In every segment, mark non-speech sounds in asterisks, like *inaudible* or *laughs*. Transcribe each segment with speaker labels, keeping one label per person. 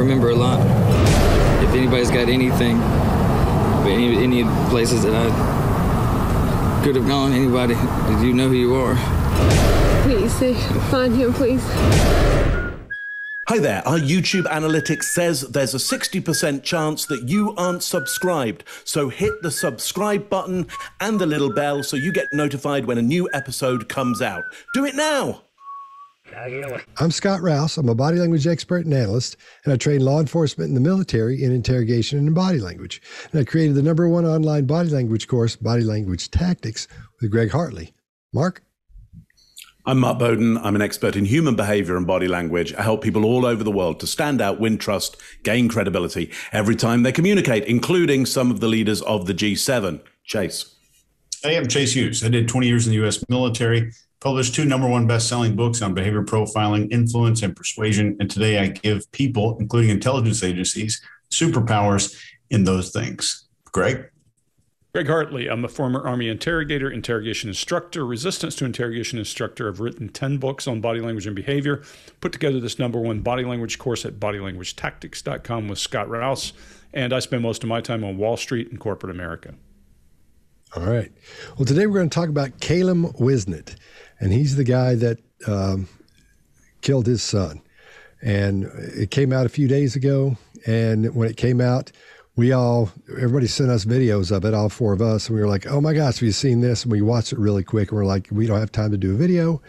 Speaker 1: remember a lot. If anybody's got anything, any, any places that I could have gone, anybody, you know who you are?
Speaker 2: Please say, find him, please.
Speaker 3: Hi there. Our YouTube analytics says there's a 60% chance that you aren't subscribed. So hit the subscribe button and the little bell so you get notified when a new episode comes out. Do it now.
Speaker 4: I'm Scott Rouse. I'm a body language expert and analyst, and I train law enforcement and the military in interrogation and in body language. And I created the number one online body language course, Body Language Tactics, with Greg Hartley. Mark?
Speaker 3: I'm Mark Bowden. I'm an expert in human behavior and body language. I help people all over the world to stand out, win trust, gain credibility every time they communicate, including some of the leaders of the G7. Chase.
Speaker 5: Hey, I'm Chase Hughes. I did 20 years in the U.S. military, published two number one best-selling books on behavior profiling, influence, and persuasion. And today I give people, including intelligence agencies, superpowers in those things. Greg?
Speaker 6: Greg Hartley. I'm a former Army interrogator, interrogation instructor, resistance to interrogation instructor. I've written 10 books on body language and behavior, put together this number one body language course at bodylanguagetactics.com with Scott Rouse, and I spend most of my time on Wall Street and corporate America.
Speaker 4: All right. Well, today we're going to talk about Caleb Whisnant, and he's the guy that um, killed his son. And it came out a few days ago, and when it came out, we all everybody sent us videos of it all four of us. And we were like oh my gosh we've seen this? And we watched it really quick. And we're like we don't have time to do a video.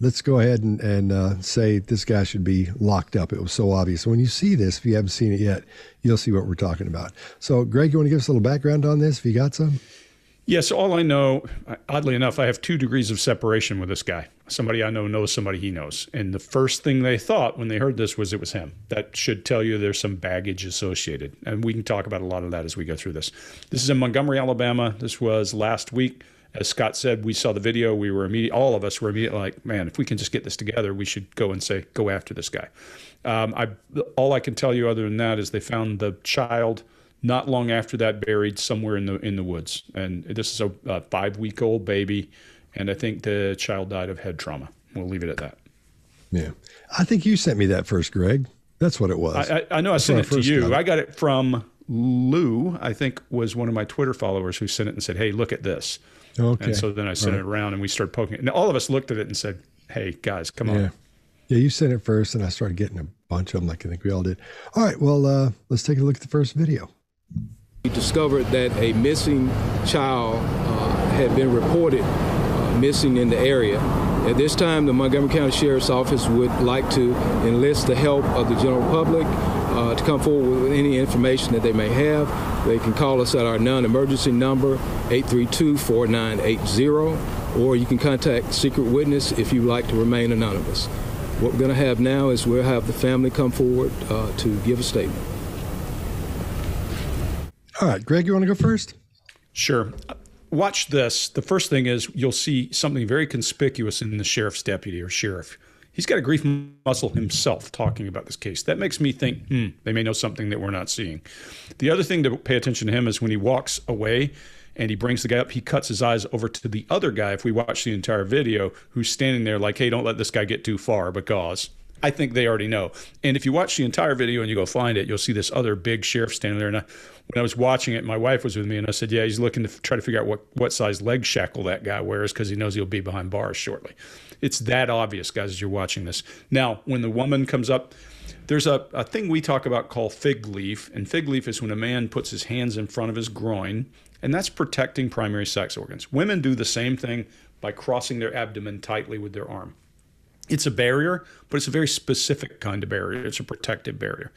Speaker 4: Let's go ahead and, and uh, say this guy should be locked up. It was so obvious. When you see this if you haven't seen it yet you'll see what we're talking about. So greg you want to give us a little background on this? If you got some
Speaker 6: Yes, all I know, oddly enough, I have two degrees of separation with this guy. Somebody I know knows somebody he knows. And the first thing they thought when they heard this was it was him. That should tell you there's some baggage associated. And we can talk about a lot of that as we go through this. This is in Montgomery, Alabama. This was last week. As Scott said, we saw the video. We were immediate. All of us were immediately like, "Man, if we can just get this together, we should go and say, go after this guy." Um, I all I can tell you other than that is they found the child not long after that buried somewhere in the in the woods. And this is a, a five week old baby and i think the child died of head trauma. We'll leave it at that.
Speaker 4: Yeah. I think you sent me that first greg. That's what it was.
Speaker 6: I, I, I know That's i sent it to you. got it. i got it from lou i think was one of my twitter followers who sent it and said hey look at this. Okay. And so then i sent right. it around and we started poking it. And all of us looked at it and said hey guys come
Speaker 4: yeah.
Speaker 6: on
Speaker 4: yeah you sent it first and i started getting a bunch of them like i think we all did. All right well uh, let's take a look at the first video
Speaker 7: we discovered that a missing child uh, had been reported uh, missing in the area. At this time, the Montgomery County Sheriff's Office would like to enlist the help of the general public uh, to come forward with any information that they may have. They can call us at our non-emergency number, 832-4980, or you can contact Secret Witness if you'd like to remain anonymous. What we're going to have now is we'll have the family come forward uh, to give a statement.
Speaker 4: All right, Greg, you want to go first?
Speaker 6: Sure. Watch this. The first thing is you'll see something very conspicuous in the sheriff's deputy or sheriff. He's got a grief muscle himself talking about this case. That makes me think, hmm, they may know something that we're not seeing. The other thing to pay attention to him is when he walks away and he brings the guy up, he cuts his eyes over to the other guy, if we watch the entire video, who's standing there like, hey, don't let this guy get too far because I think they already know. And if you watch the entire video and you go find it, you'll see this other big sheriff standing there. And I, when I was watching it, my wife was with me, and I said, "Yeah, he's looking to f- try to figure out what what size leg shackle that guy wears because he knows he'll be behind bars shortly." It's that obvious, guys, as you're watching this. Now, when the woman comes up, there's a, a thing we talk about called fig leaf, and fig leaf is when a man puts his hands in front of his groin, and that's protecting primary sex organs. Women do the same thing by crossing their abdomen tightly with their arm. It's a barrier, but it's a very specific kind of barrier. It's a protective barrier.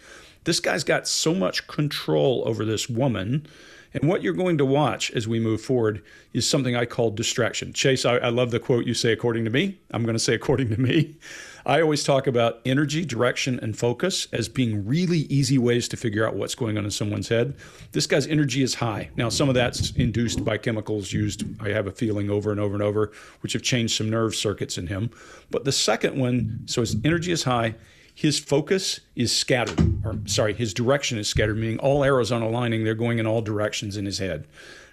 Speaker 6: This guy's got so much control over this woman. And what you're going to watch as we move forward is something I call distraction. Chase, I, I love the quote you say, according to me. I'm going to say, according to me. *laughs* I always talk about energy, direction, and focus as being really easy ways to figure out what's going on in someone's head. This guy's energy is high. Now, some of that's induced by chemicals used, I have a feeling, over and over and over, which have changed some nerve circuits in him. But the second one, so his energy is high, his focus is scattered, or sorry, his direction is scattered, meaning all arrows aren't aligning, they're going in all directions in his head.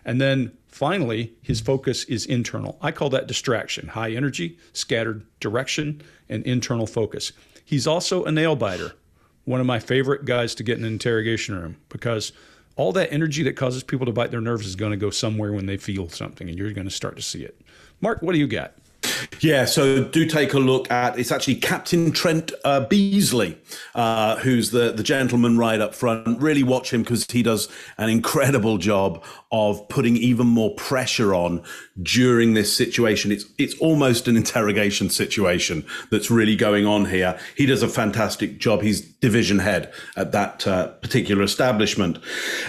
Speaker 6: And then finally, his focus is internal. I call that distraction high energy, scattered direction, and internal focus. He's also a nail biter. one of my favorite guys to get in an interrogation room because all that energy that causes people to bite their nerves is going to go somewhere when they feel something, and you're going to start to see it. Mark, what do you got?
Speaker 3: Yeah, so do take a look at it's actually Captain Trent uh, Beasley, uh, who's the, the gentleman right up front. Really watch him because he does an incredible job of putting even more pressure on during this situation. It's it's almost an interrogation situation that's really going on here. He does a fantastic job. He's division head at that uh, particular establishment.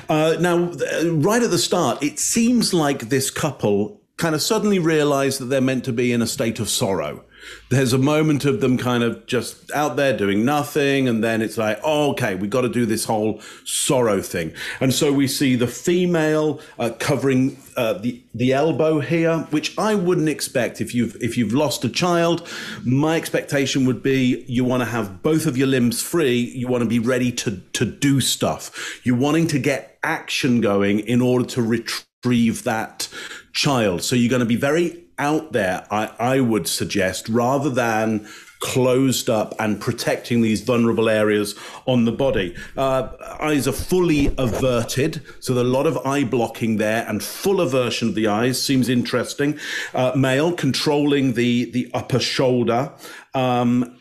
Speaker 3: Uh, now, right at the start, it seems like this couple kind of suddenly realize that they're meant to be in a state of sorrow. There's a moment of them kind of just out there doing nothing. And then it's like, oh, okay, we've got to do this whole sorrow thing. And so we see the female uh, covering uh, the, the elbow here, which I wouldn't expect if you've, if you've lost a child. My expectation would be you want to have both of your limbs free. You want to be ready to, to do stuff. You're wanting to get action going in order to retrieve that child. So you're going to be very out there, I, I would suggest, rather than closed up and protecting these vulnerable areas on the body. Uh, eyes are fully averted, so there's a lot of eye blocking there, and full aversion of the eyes seems interesting. Uh, male controlling the the upper shoulder, um,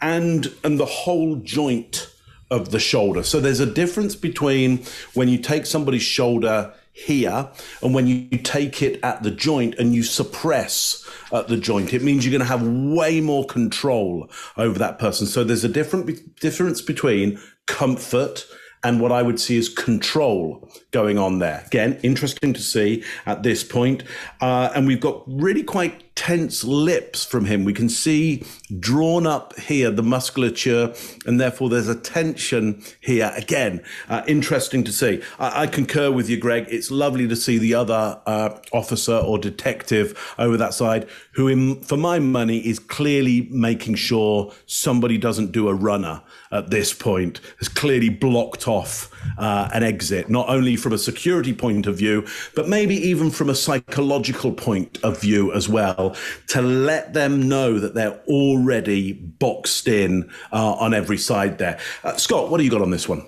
Speaker 3: and and the whole joint of the shoulder. So there's a difference between when you take somebody's shoulder here. And when you take it at the joint and you suppress at the joint, it means you're going to have way more control over that person. So there's a different difference between comfort and what I would see is control going on there. Again, interesting to see at this point. Uh, and we've got really quite tense lips from him. We can see drawn up here the musculature, and therefore there's a tension here. Again, uh, interesting to see. I, I, concur with you, Greg. It's lovely to see the other uh, officer or detective over that side, who, in, for my money, is clearly making sure somebody doesn't do a runner at this point. Has clearly blocked off uh, an exit, not only from a security point of view, but maybe even from a psychological point of view as well, to let them know that they're already boxed in uh, on every side there. Uh, Scott, what do you got on this one?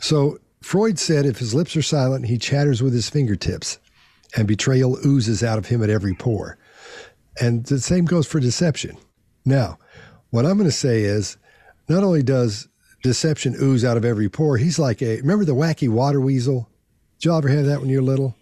Speaker 4: So Freud said if his lips are silent, he chatters with his fingertips, and betrayal oozes out of him at every pore. And the same goes for deception. Now, what I'm going to say is not only does deception ooze out of every pore. He's like a remember the wacky water weasel? Did y'all ever have that when you were little?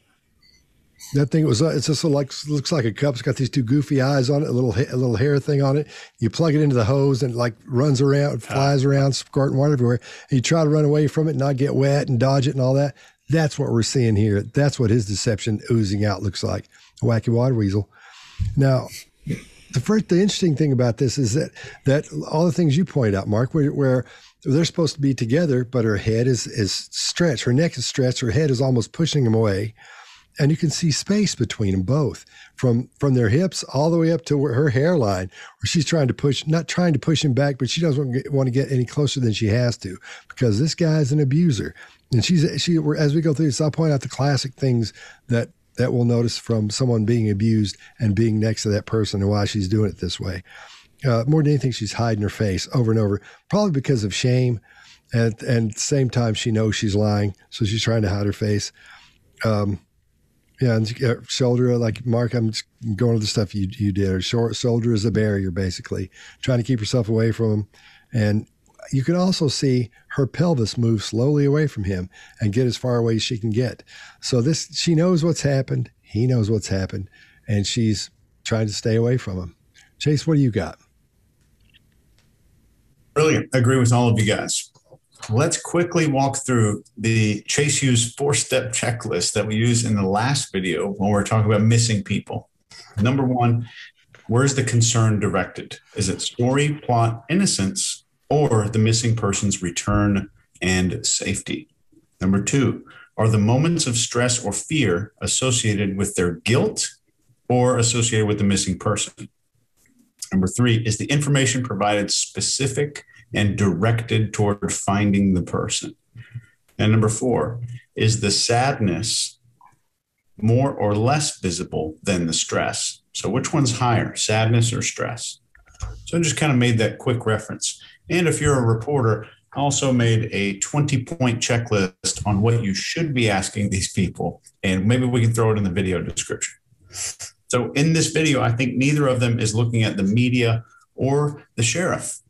Speaker 4: That thing was it's just like looks like a cup. It's got these two goofy eyes on it, a little a little hair thing on it. You plug it into the hose and it like runs around, ah. flies around, squirting water everywhere. And you try to run away from it and not get wet and dodge it and all that. That's what we're seeing here. That's what his deception oozing out looks like. A wacky water weasel. Now, the first, the interesting thing about this is that that all the things you point out, Mark, where, where they're supposed to be together, but her head is is stretched. Her neck is stretched. Her head is almost pushing him away, and you can see space between them both, from from their hips all the way up to her hairline, where she's trying to push, not trying to push him back, but she doesn't want to get any closer than she has to, because this guy is an abuser, and she's she. As we go through this, I'll point out the classic things that that we'll notice from someone being abused and being next to that person and why she's doing it this way uh, more than anything, she's hiding her face over and over, probably because of shame. And, and at the same time, she knows she's lying, so she's trying to hide her face. Um, yeah, and uh, shoulder like Mark. I'm going to the stuff you you did. Or short shoulder is a barrier, basically, trying to keep herself away from him. And you can also see her pelvis move slowly away from him and get as far away as she can get. So this, she knows what's happened. He knows what's happened, and she's trying to stay away from him. Chase, what do you got?
Speaker 5: Brilliant. I agree with all of you guys. Let's quickly walk through the Chase Hughes four step checklist that we used in the last video when we are talking about missing people. Number one, where's the concern directed? Is it story, plot, innocence, or the missing person's return and safety? Number two, are the moments of stress or fear associated with their guilt or associated with the missing person? Number three, is the information provided specific and directed toward finding the person? And number four, is the sadness more or less visible than the stress? So, which one's higher, sadness or stress? So, I just kind of made that quick reference. And if you're a reporter, I also made a 20 point checklist on what you should be asking these people. And maybe we can throw it in the video description. So, in this video, I think neither of them is looking at the media or the sheriff.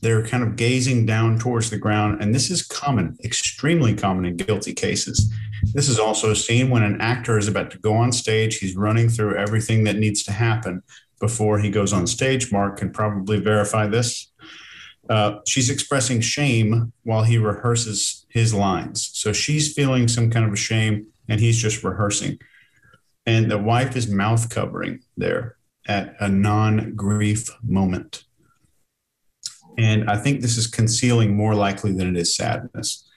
Speaker 5: They're kind of gazing down towards the ground. And this is common, extremely common in guilty cases. This is also a scene when an actor is about to go on stage. He's running through everything that needs to happen before he goes on stage. Mark can probably verify this. Uh, she's expressing shame while he rehearses his lines. So she's feeling some kind of a shame and he's just rehearsing. And the wife is mouth covering there at a non grief moment. And I think this is concealing more likely than it is sadness.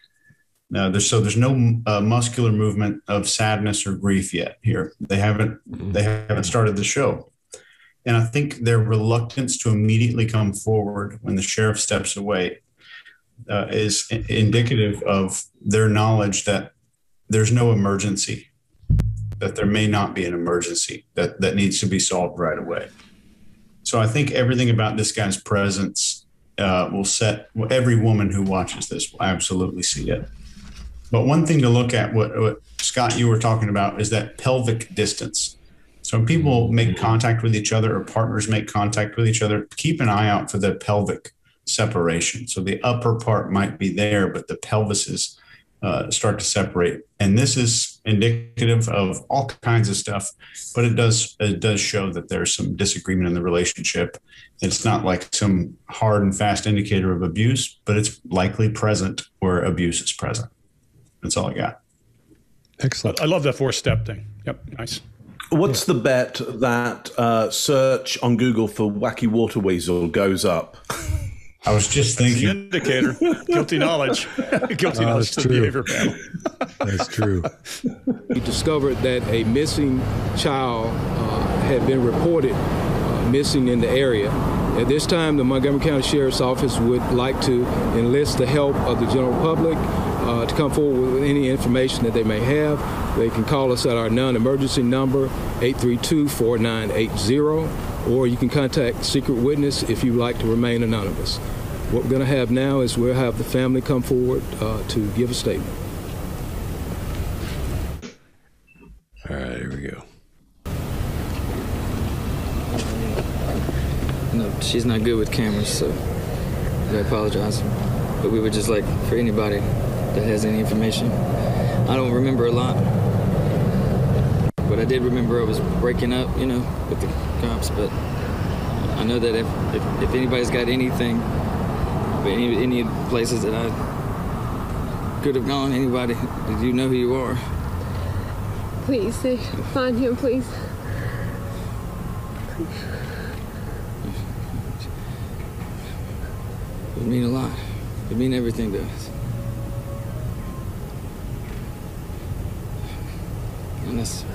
Speaker 5: Now, there's, so there's no uh, muscular movement of sadness or grief yet here. They haven't they haven't started the show. And I think their reluctance to immediately come forward when the sheriff steps away uh, is indicative of their knowledge that there's no emergency, that there may not be an emergency that, that needs to be solved right away. So I think everything about this guy's presence uh, will set every woman who watches this will absolutely see it. But one thing to look at, what, what Scott, you were talking about, is that pelvic distance. So when people make contact with each other or partners make contact with each other, keep an eye out for the pelvic separation. So the upper part might be there, but the pelvises uh, start to separate. And this is indicative of all kinds of stuff, but it does it does show that there's some disagreement in the relationship. It's not like some hard and fast indicator of abuse, but it's likely present where abuse is present. That's all I got.
Speaker 4: Excellent.
Speaker 6: I love that four step thing. Yep, nice.
Speaker 3: What's the bet that uh, search on Google for wacky water weasel goes up?
Speaker 5: I was just
Speaker 6: The
Speaker 5: thinking.
Speaker 6: indicator, *laughs* guilty knowledge, *laughs* guilty
Speaker 4: Oh,
Speaker 6: knowledge
Speaker 4: that's
Speaker 6: to the
Speaker 4: true.
Speaker 6: behavior panel.
Speaker 4: That's true.
Speaker 7: We discovered that a missing child uh, had been reported uh, missing in the area. At this time, the Montgomery County Sheriff's Office would like to enlist the help of the general public uh, to come forward with any information that they may have. They can call us at our non-emergency number, 832-4980, or you can contact Secret Witness if you'd like to remain anonymous. What we're going to have now is we'll have the family come forward uh, to give a statement.
Speaker 4: All right, here we go.
Speaker 1: No, she's not good with cameras, so I apologize. But we would just like for anybody that has any information. I don't remember a lot. But I did remember I was breaking up, you know, with the cops, but I know that if, if, if anybody's got anything, any, any places that I could have gone, anybody, did you know who you are?
Speaker 2: Please say, find him, please. please.
Speaker 1: It would mean a lot. It would mean everything to us. And that's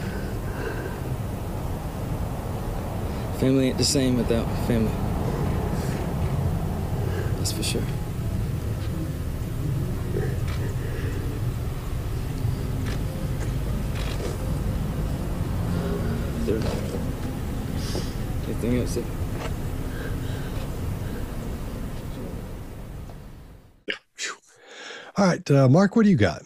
Speaker 1: family ain't the same without family. That's for sure. There anything else
Speaker 4: All right, uh, Mark, what do you got?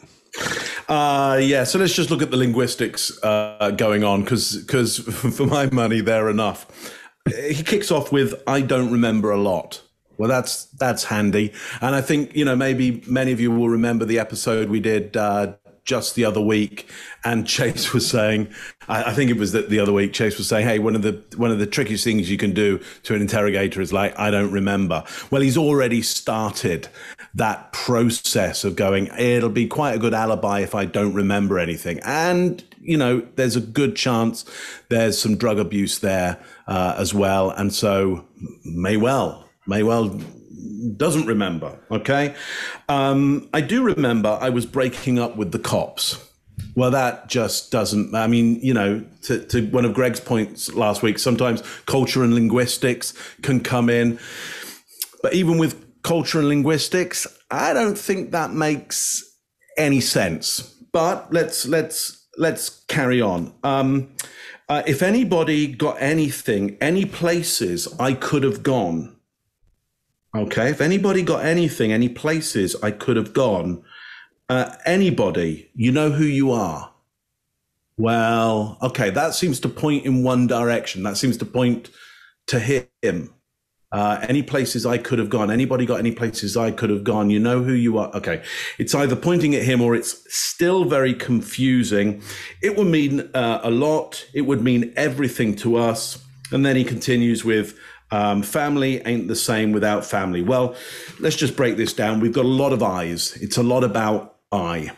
Speaker 3: Uh, yeah, so let's just look at the linguistics uh, going on because *laughs* for my money, they're enough. He kicks off with "I don't remember a lot." Well, that's that's handy, and I think you know maybe many of you will remember the episode we did uh, just the other week, and *laughs* Chase was saying, I, I think it was the, the other week. Chase was saying, "Hey, one of the one of the trickiest things you can do to an interrogator is like, I don't remember." Well, he's already started that process of going. It'll be quite a good alibi if I don't remember anything, and you know, there's a good chance there's some drug abuse there uh, as well, and so may well, may well doesn't remember. Okay. Um, I do remember I was breaking up with the cops. Well, that just doesn't. I mean, you know, to, to one of Greg's points last week, sometimes culture and linguistics can come in. But even with culture and linguistics, I don't think that makes any sense. But let's let's let's carry on. Um, uh, if anybody got anything, any places I could have gone, Okay, if anybody got anything, any places I could have gone, uh, anybody, you know who you are. Well, okay, that seems to point in one direction. That seems to point to him. Uh, any places I could have gone, anybody got any places I could have gone, you know who you are. Okay. It's either pointing at him or it's still very confusing. It would mean uh, a lot. It would mean everything to us. And then he continues with, um, family ain't the same without family. Well, let's just break this down. We've got a lot of eyes. It's a lot about I.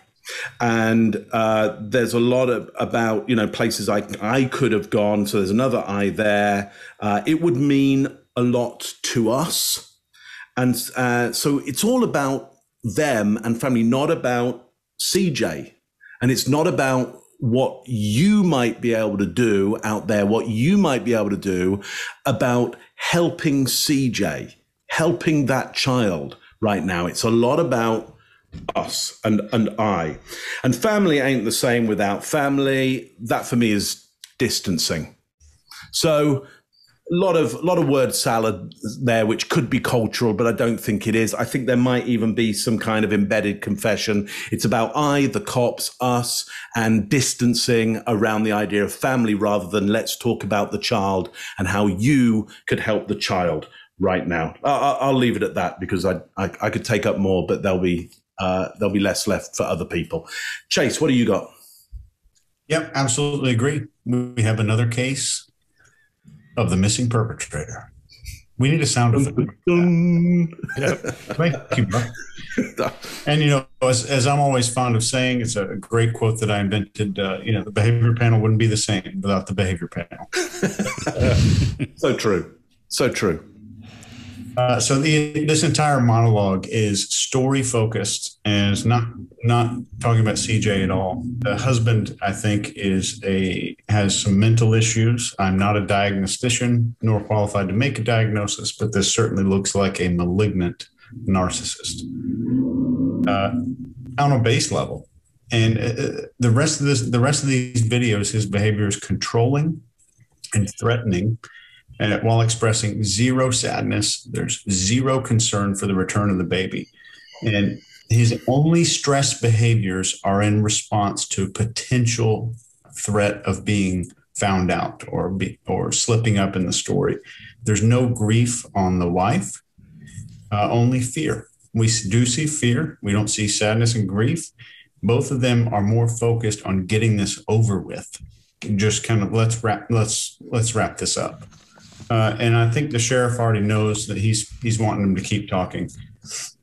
Speaker 3: And uh, there's a lot of about you know places I I could have gone. So there's another I there. Uh, it would mean a lot to us, and uh, so it's all about them and family, not about CJ, and it's not about what you might be able to do out there, what you might be able to do about helping CJ, helping that child right now. It's a lot about us and, and I. And family ain't the same without family. That for me is distancing. So lot of lot of word salad there, which could be cultural, but I don't think it is. I think there might even be some kind of embedded confession. It's about I, the cops, us, and distancing around the idea of family rather than let's talk about the child and how you could help the child right now. I, will leave it at that because I, I, I could take up more, but there'll be uh, there'll be less left for other people. Chase, what do you got?
Speaker 5: Yep, absolutely agree. We have another case of the missing perpetrator. We need a sound effect. yep. Thank you, bro. *laughs* And you know, as, as, I'm always fond of saying, it's a great quote that I invented. Uh, you know, the behavior panel wouldn't be the same without the behavior panel. *laughs*
Speaker 3: so true. So true.
Speaker 5: Uh, so the, this entire monologue is story focused and is not not talking about CJ at all. The husband, I think, is a has some mental issues. I'm not a diagnostician nor qualified to make a diagnosis, but this certainly looks like a malignant narcissist uh, on a base level. And uh, the rest of this, the rest of these videos, his behavior is controlling and threatening and while expressing zero sadness, there's zero concern for the return of the baby. And his only stress behaviors are in response to potential threat of being found out or be, or slipping up in the story. There's no grief on the wife, uh, only fear. We do see fear. We don't see sadness and grief. Both of them are more focused on getting this over with. Just kind of let's wrap let's let's wrap this up. Uh, and I think the sheriff already knows that he's he's wanting him to keep talking.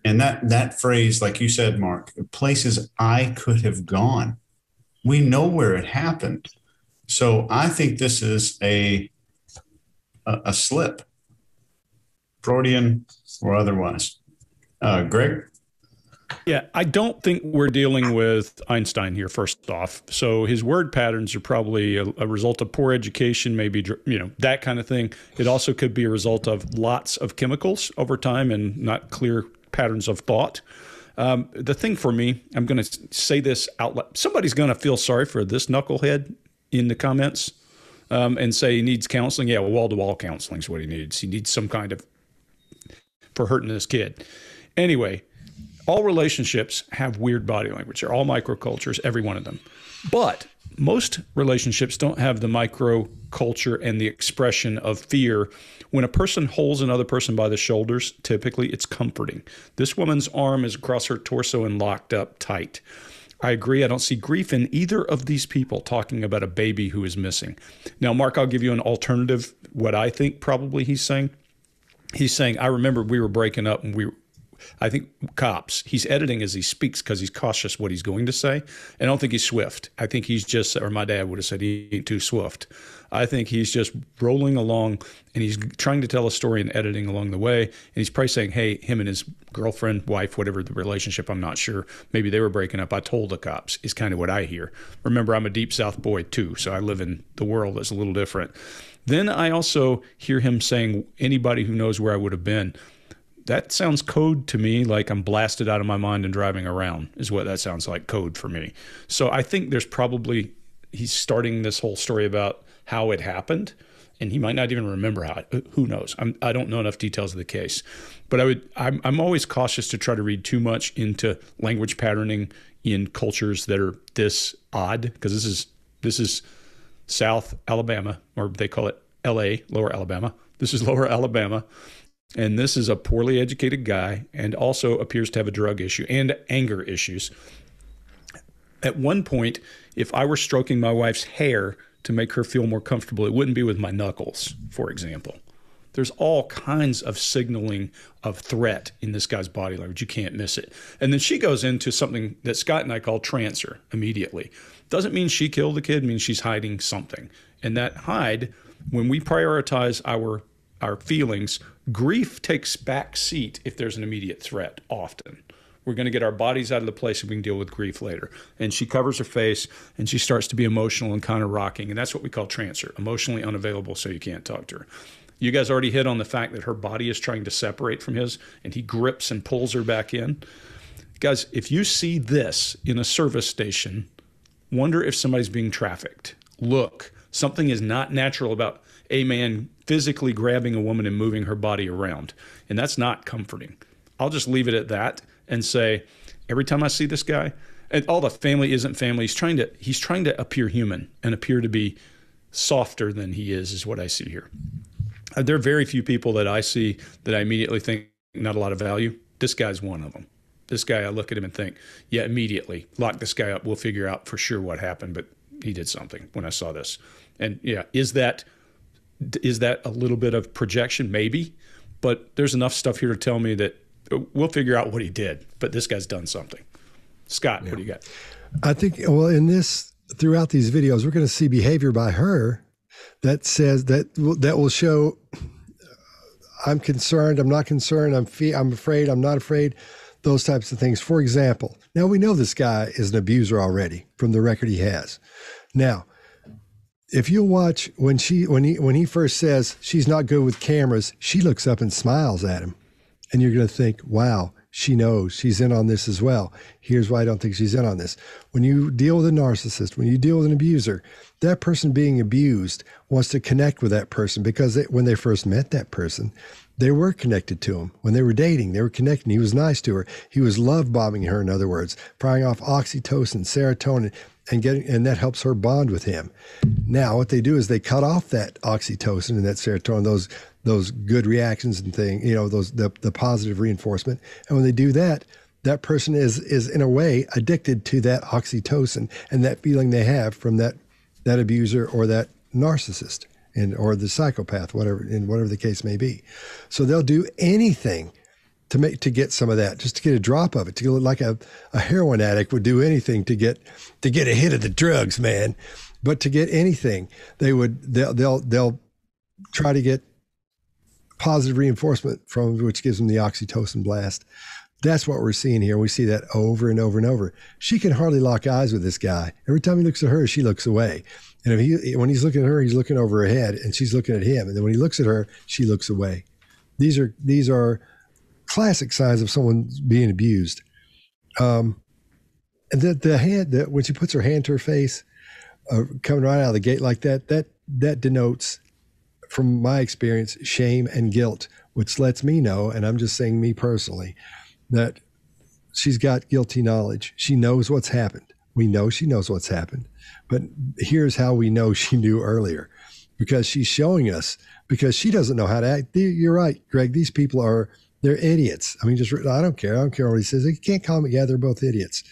Speaker 5: And that that phrase, like you said, Mark, places I could have gone. We know where it happened. So I think this is a a, a slip, Freudian or otherwise. Uh, Greg.
Speaker 6: Yeah, I don't think we're dealing with Einstein here. First off, so his word patterns are probably a, a, result of poor education, maybe you know that kind of thing. It also could be a result of lots of chemicals over time and not clear patterns of thought. Um, the thing for me, I'm going to say this out loud. Somebody's going to feel sorry for this knucklehead in the comments um, and say he needs counseling. Yeah, well, wall to wall counseling is what he needs. He needs some kind of for hurting this kid. Anyway, all relationships have weird body language. They're all microcultures, every one of them. But most relationships don't have the microculture and the expression of fear. When a person holds another person by the shoulders, typically it's comforting. This woman's arm is across her torso and locked up tight. I agree. I don't see grief in either of these people talking about a baby who is missing. Now, Mark, I'll give you an alternative. What I think probably he's saying. He's saying, I remember we were breaking up and we I think cops, he's editing as he speaks because he's cautious what he's going to say. And I don't think he's swift. I think he's just, or my dad would have said he ain't too swift. I think he's just rolling along and he's trying to tell a story and editing along the way. And he's probably saying, hey, him and his girlfriend, wife, whatever the relationship, I'm not sure. Maybe they were breaking up. I told the cops, is kind of what I hear. Remember, I'm a deep South boy too, so I live in the world that's a little different. Then I also hear him saying, anybody who knows where I would have been that sounds code to me like I'm blasted out of my mind and driving around is what that sounds like code for me. So I think there's probably he's starting this whole story about how it happened and he might not even remember how. Who knows? I'm, I do not know enough details of the case, but I would. I'm, I'm always cautious to try to read too much into language patterning in cultures that are this odd because this is this is South Alabama, or they call it L.A. Lower Alabama. This is Lower Alabama. And this is a poorly educated guy and also appears to have a drug issue and anger issues. At one point, if I were stroking my wife's hair to make her feel more comfortable, it wouldn't be with my knuckles, for example. There's all kinds of signaling of threat in this guy's body language. You can't miss it. And then she goes into something that Scott and I call trancer immediately. Doesn't mean she killed the kid, means she's hiding something. And that hide, when we prioritize our our feelings, grief takes back seat if there's an immediate threat often. We're going to get our bodies out of the place and we can deal with grief later. And she covers her face and she starts to be emotional and kind of rocking. And that's what we call trancer, emotionally unavailable, so you can't talk to her. You guys already hit on the fact that her body is trying to separate from his and he grips and pulls her back in. Guys, if you see this in a service station, wonder if somebody's being trafficked. Look, something is not natural about a man physically grabbing a woman and moving her body around. And that's not comforting. I'll just leave it at that and say, every time I see this guy, and all the family isn't family, he's trying to he's trying to appear human and appear to be softer than he is, is what I see here. Uh, there are very few people that I see that I immediately think not a lot of value. This guy's one of them. This guy, I look at him and think, yeah, immediately lock this guy up. We'll figure out for sure what happened, but he did something when I saw this. And yeah, is that is that a little bit of projection? Maybe, but there's enough stuff here to tell me that uh, we'll figure out what he did. But this guy's done something. Scott, yeah. what do you got?
Speaker 4: I think well in this throughout these videos we're going to see behavior by her that says that that will show I'm concerned, I'm not concerned, I'm fe- I'm afraid, I'm not afraid, those types of things. For example, now we know this guy is an abuser already from the record he has. Now, if you watch when she when he when he first says she's not good with cameras, she looks up and smiles at him, and you're going to think, "Wow, she knows she's in on this as well." Here's why I don't think she's in on this. When you deal with a narcissist, when you deal with an abuser, that person being abused wants to connect with that person because they, when they first met that person, they were connected to him. When they were dating, they were connected. He was nice to her. He was love bombing her, in other words, firing off oxytocin, serotonin and getting and that helps her bond with him. Now what they do is they cut off that oxytocin and that serotonin, those those good reactions and thing, you know, those the, the positive reinforcement. And when they do that, that person is is in a way addicted to that oxytocin and that feeling they have from that that abuser or that narcissist and or the psychopath, whatever in whatever the case may be. So they'll do anything to make to get some of that, just to get a drop of it, to go like a, a heroin addict would do anything to get to get a hit of the drugs, man. But to get anything, they would they'll they'll they'll try to get positive reinforcement from which gives them the oxytocin blast. That's what we're seeing here. We see that over and over and over. She can hardly lock eyes with this guy. Every time he looks at her, she looks away. And if he when he's looking at her, he's looking over her head, and she's looking at him. And then when he looks at her, she looks away. These are these are classic signs of someone being abused. Um, and the, the hand that when she puts her hand to her face, uh, coming right out of the gate like that, that that denotes, from my experience, shame and guilt, which lets me know, and I'm just saying me personally, that she's got guilty knowledge. She knows what's happened. We know she knows what's happened, but here's how we know she knew earlier, because she's showing us. Because she doesn't know how to act. You're right, Greg. These people are they're idiots. I mean, just I don't care. I don't care what he says. He can't call them. Yeah, they're both idiots.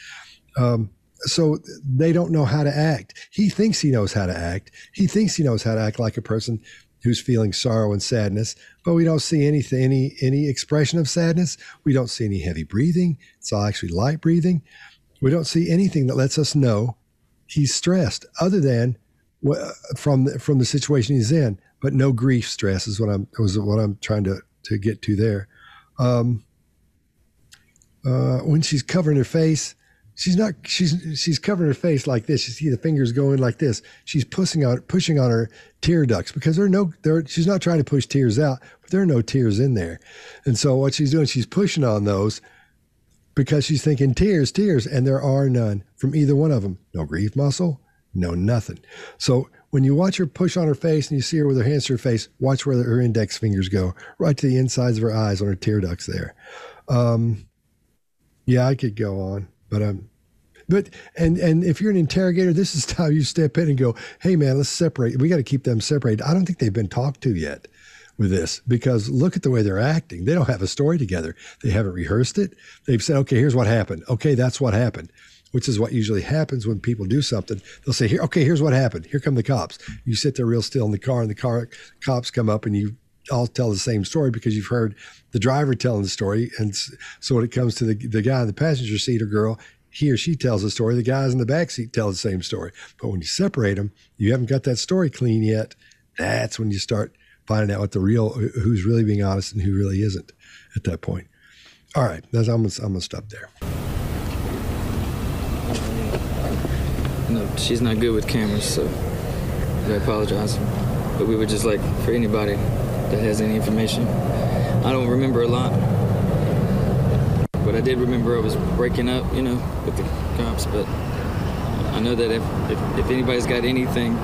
Speaker 4: Um, so they don't know how to act. He thinks he knows how to act. He thinks he knows how to act like a person who's feeling sorrow and sadness, but we don't see anything, any any expression of sadness. We don't see any heavy breathing. It's all actually light breathing. We don't see anything that lets us know he's stressed, other than from the, from the situation he's in. But no grief stress is what I'm was what I'm trying to to get to there um, uh, when she's covering her face, she's not she's she's covering her face like this. You see the fingers going like this. She's pushing on pushing on her tear ducts because there are no there. She's not trying to push tears out, but there are no tears in there. And so what she's doing, she's pushing on those because she's thinking tears, tears, and there are none from either one of them. No grief muscle, no nothing. So when you watch her push on her face and you see her with her hands to her face, watch where her index fingers go, right to the insides of her eyes on her tear ducts there. Um, yeah, I could go on, but um, but and and if you're an interrogator, this is *laughs* how you step in and go, "Hey, man, let's separate. We got to keep them separated." I don't think they've been talked to yet with this because look at the way they're acting. They don't have a story together. They haven't rehearsed it. They've said, "Okay, here's what happened. Okay, that's what happened." Which is what usually happens when people do something. They'll say, "Here, okay, here's what happened. Here come the cops." You sit there real still in the car, and the car cops come up, and you all tell the same story because you've heard the driver telling the story. And so when it comes to the, the guy in the passenger seat or girl, he or she tells the story. The guys in the back seat tell the same story. But when you separate them, you haven't got that story clean yet. That's when you start finding out what the real, who's really being honest and who really isn't at that point. All right, that's, I'm, gonna, I'm gonna stop there.
Speaker 1: No, she's not good with cameras, so I apologize. But we were just like for anybody that has any information. I don't remember a lot, but I did remember I was breaking up, you know, with the cops. But I know that if if, if anybody's got anything,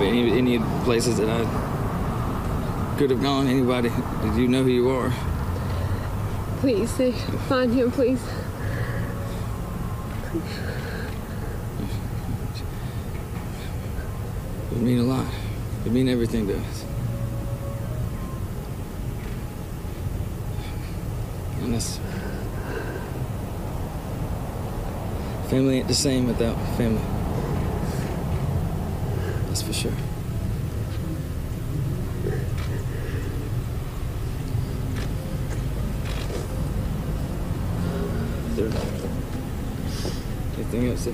Speaker 1: any any places that I could have gone, anybody, you know who you are.
Speaker 2: Please find him, please.
Speaker 1: please. It mean a lot. It mean everything to us. And that's family ain't the same without family. That's for sure. Anything else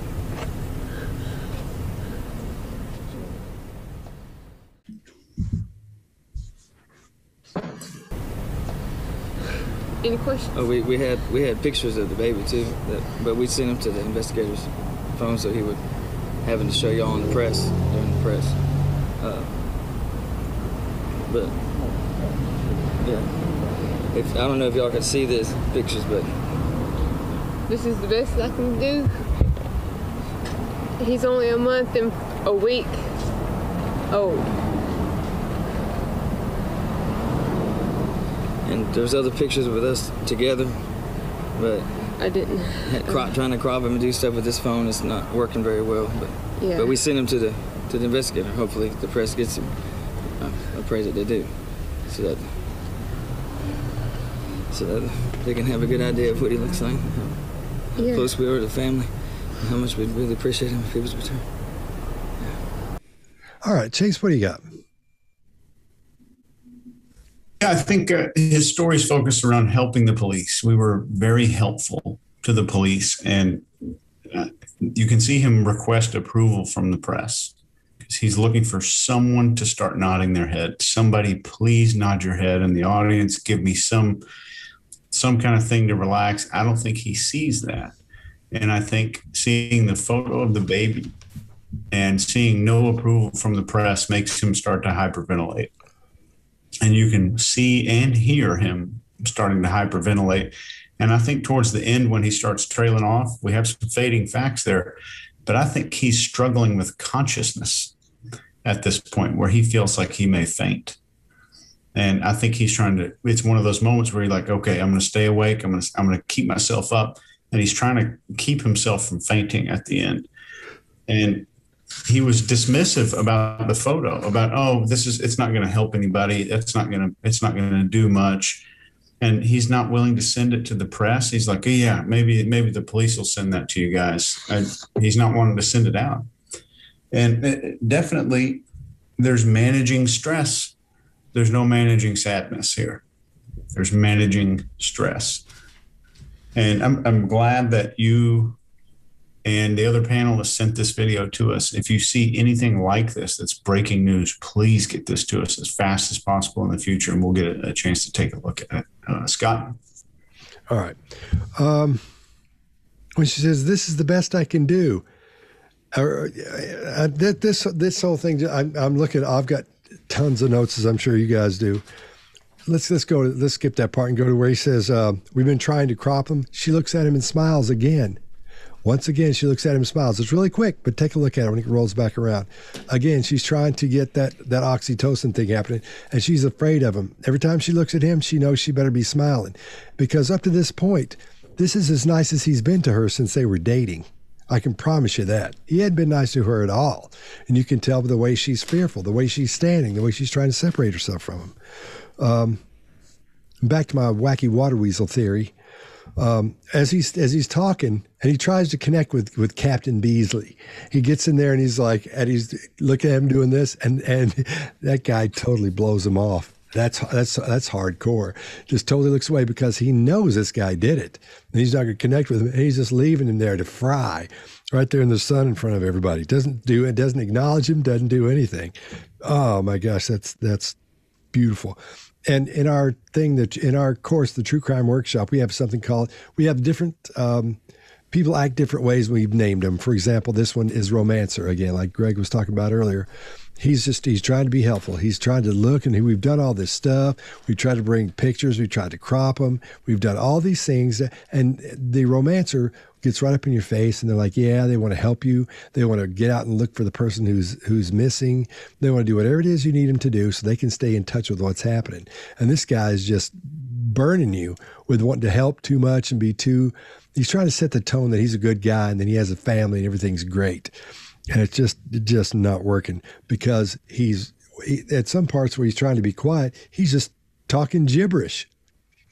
Speaker 2: Any questions?
Speaker 1: Oh, we, we had we had pictures of the baby too, that, but we sent them to the investigator's phone so he would have them to show y'all in the press during the press. Uh, but yeah, if I don't know if y'all can see these pictures, but
Speaker 2: This is the best I can do. He's only a month and a week old.
Speaker 1: And there's other pictures with us together, but
Speaker 2: I didn't.
Speaker 1: had *laughs* cro- trying to crop him and do stuff with this phone is not working very well. But
Speaker 2: Yeah.
Speaker 1: but we sent him to the to the investigator. Hopefully the press gets him. I, I pray that they do, so that so that they can have a good idea of what he looks like, how
Speaker 2: Yeah.
Speaker 1: close we are to the family, and how much we'd really appreciate him if he was returned.
Speaker 4: All right, Chase, what do you got?
Speaker 5: Yeah, I think uh, his story is focused around helping the police. We were very helpful to the police, and uh, you can see him request approval from the press because he's looking for someone to start nodding their head. Somebody, please nod your head in the audience. Give me some some kind of thing to relax. I don't think he sees that, and I think seeing the photo of the baby and seeing no approval from the press makes him start to hyperventilate and you can see and hear him starting to hyperventilate. And I think towards the end, when he starts trailing off, we have some fading facts there. But I think he's struggling with consciousness at this point where he feels like he may faint. And I think he's trying to, it's one of those moments where he's like, okay, I'm going to stay awake. I'm going to, I'm going to keep myself up. And he's trying to keep himself from fainting at the end. And he was dismissive about the photo about oh this is it's not going to help anybody. It's not going to it's not going to do much. And he's not willing to send it to the press. He's like oh, yeah maybe maybe the police will send that to you guys. And he's not wanting to send it out. And it, definitely there's managing stress. There's no managing sadness here. There's managing stress. And i'm, I'm glad that you and the other panelists sent this video to us. If you see anything like this that's breaking news, please get this to us as fast as possible in the future, and we'll get a, a chance to take a look at it. Uh, Scott?
Speaker 4: All right. Um, when she says, "This is the best I can do," uh, uh, this this whole thing, I'm, I'm looking. I've got tons of notes, as I'm sure you guys do. Let's let's go. To, let's skip that part and go to where he says, uh, "We've been trying to crop him." She looks at him and smiles again. Once again, she looks at him and smiles. It's really quick, but take a look at it when he rolls back around. Again, she's trying to get that, that oxytocin thing happening, and she's afraid of him. Every time she looks at him, she knows she better be smiling. Because up to this point, this is as nice as he's been to her since they were dating. I can promise you that. He hadn't been nice to her at all. And you can tell by the way she's fearful, the way she's standing, the way she's trying to separate herself from him. Um, back to my wacky water weasel theory. Um, as he's as he's talking and he tries to connect with with Captain Beasley, he gets in there and he's like, and he's looking at him doing this, and and *laughs* that guy totally blows him off. That's that's that's hardcore. Just totally looks away because he knows this guy did it, and he's not going to connect with him. And he's just leaving him there to fry, right there in the sun in front of everybody. Doesn't do it. Doesn't acknowledge him. Doesn't do anything. Oh my gosh, that's that's beautiful. And in our thing that in our course, the True Crime Workshop, we have something called we have different. Um, people act different ways. We've named them. For example, this one is romancer again, like Greg was talking about earlier. He's just he's trying to be helpful. He's trying to look and we've done all this stuff. We tried to bring pictures. We tried to crop them we've done all these things and the romancer gets right up in your face and they're like yeah they want to help you. They want to get out and look for the person who's who's missing. They want to do whatever it is you need them to do so they can stay in touch with what's happening. And this guy is just burning you with wanting to help too much and be too he's trying to set the tone that he's a good guy and then he has a family and everything's great and it's just just not working because he's he, at some parts where he's trying to be quiet, he's just talking gibberish.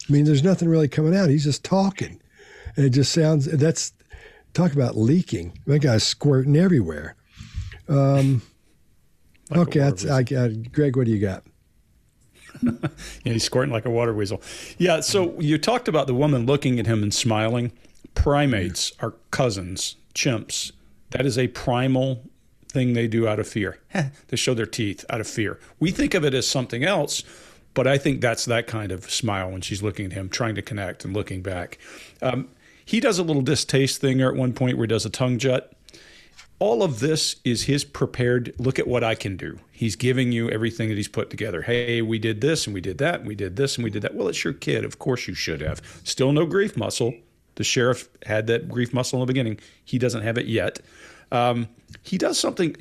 Speaker 4: I mean, there's nothing really coming out. He's just talking, and it just sounds. That's talk about leaking. That guy's squirting everywhere. Um, like okay, that's, I, I, Greg. What do you got? *laughs*
Speaker 6: yeah, he's squirting like a water weasel. Yeah. So you talked about the woman looking at him and smiling. Primates are cousins, chimps that is a primal thing they do out of fear. *laughs* they show their teeth out of fear. We think of it as something else, but I think that's that kind of smile when she's looking at him, trying to connect and looking back. Um, he does a little distaste thing there at one point where he does a tongue jut. All of this is his prepared look at what I can do. He's giving you everything that he's put together. Hey, we did this and we did that and we did this and we did that. Well, it's your kid. Of course you should have. Still no grief muscle. The sheriff had that grief muscle in the beginning. He doesn't have it yet. Um, he does something.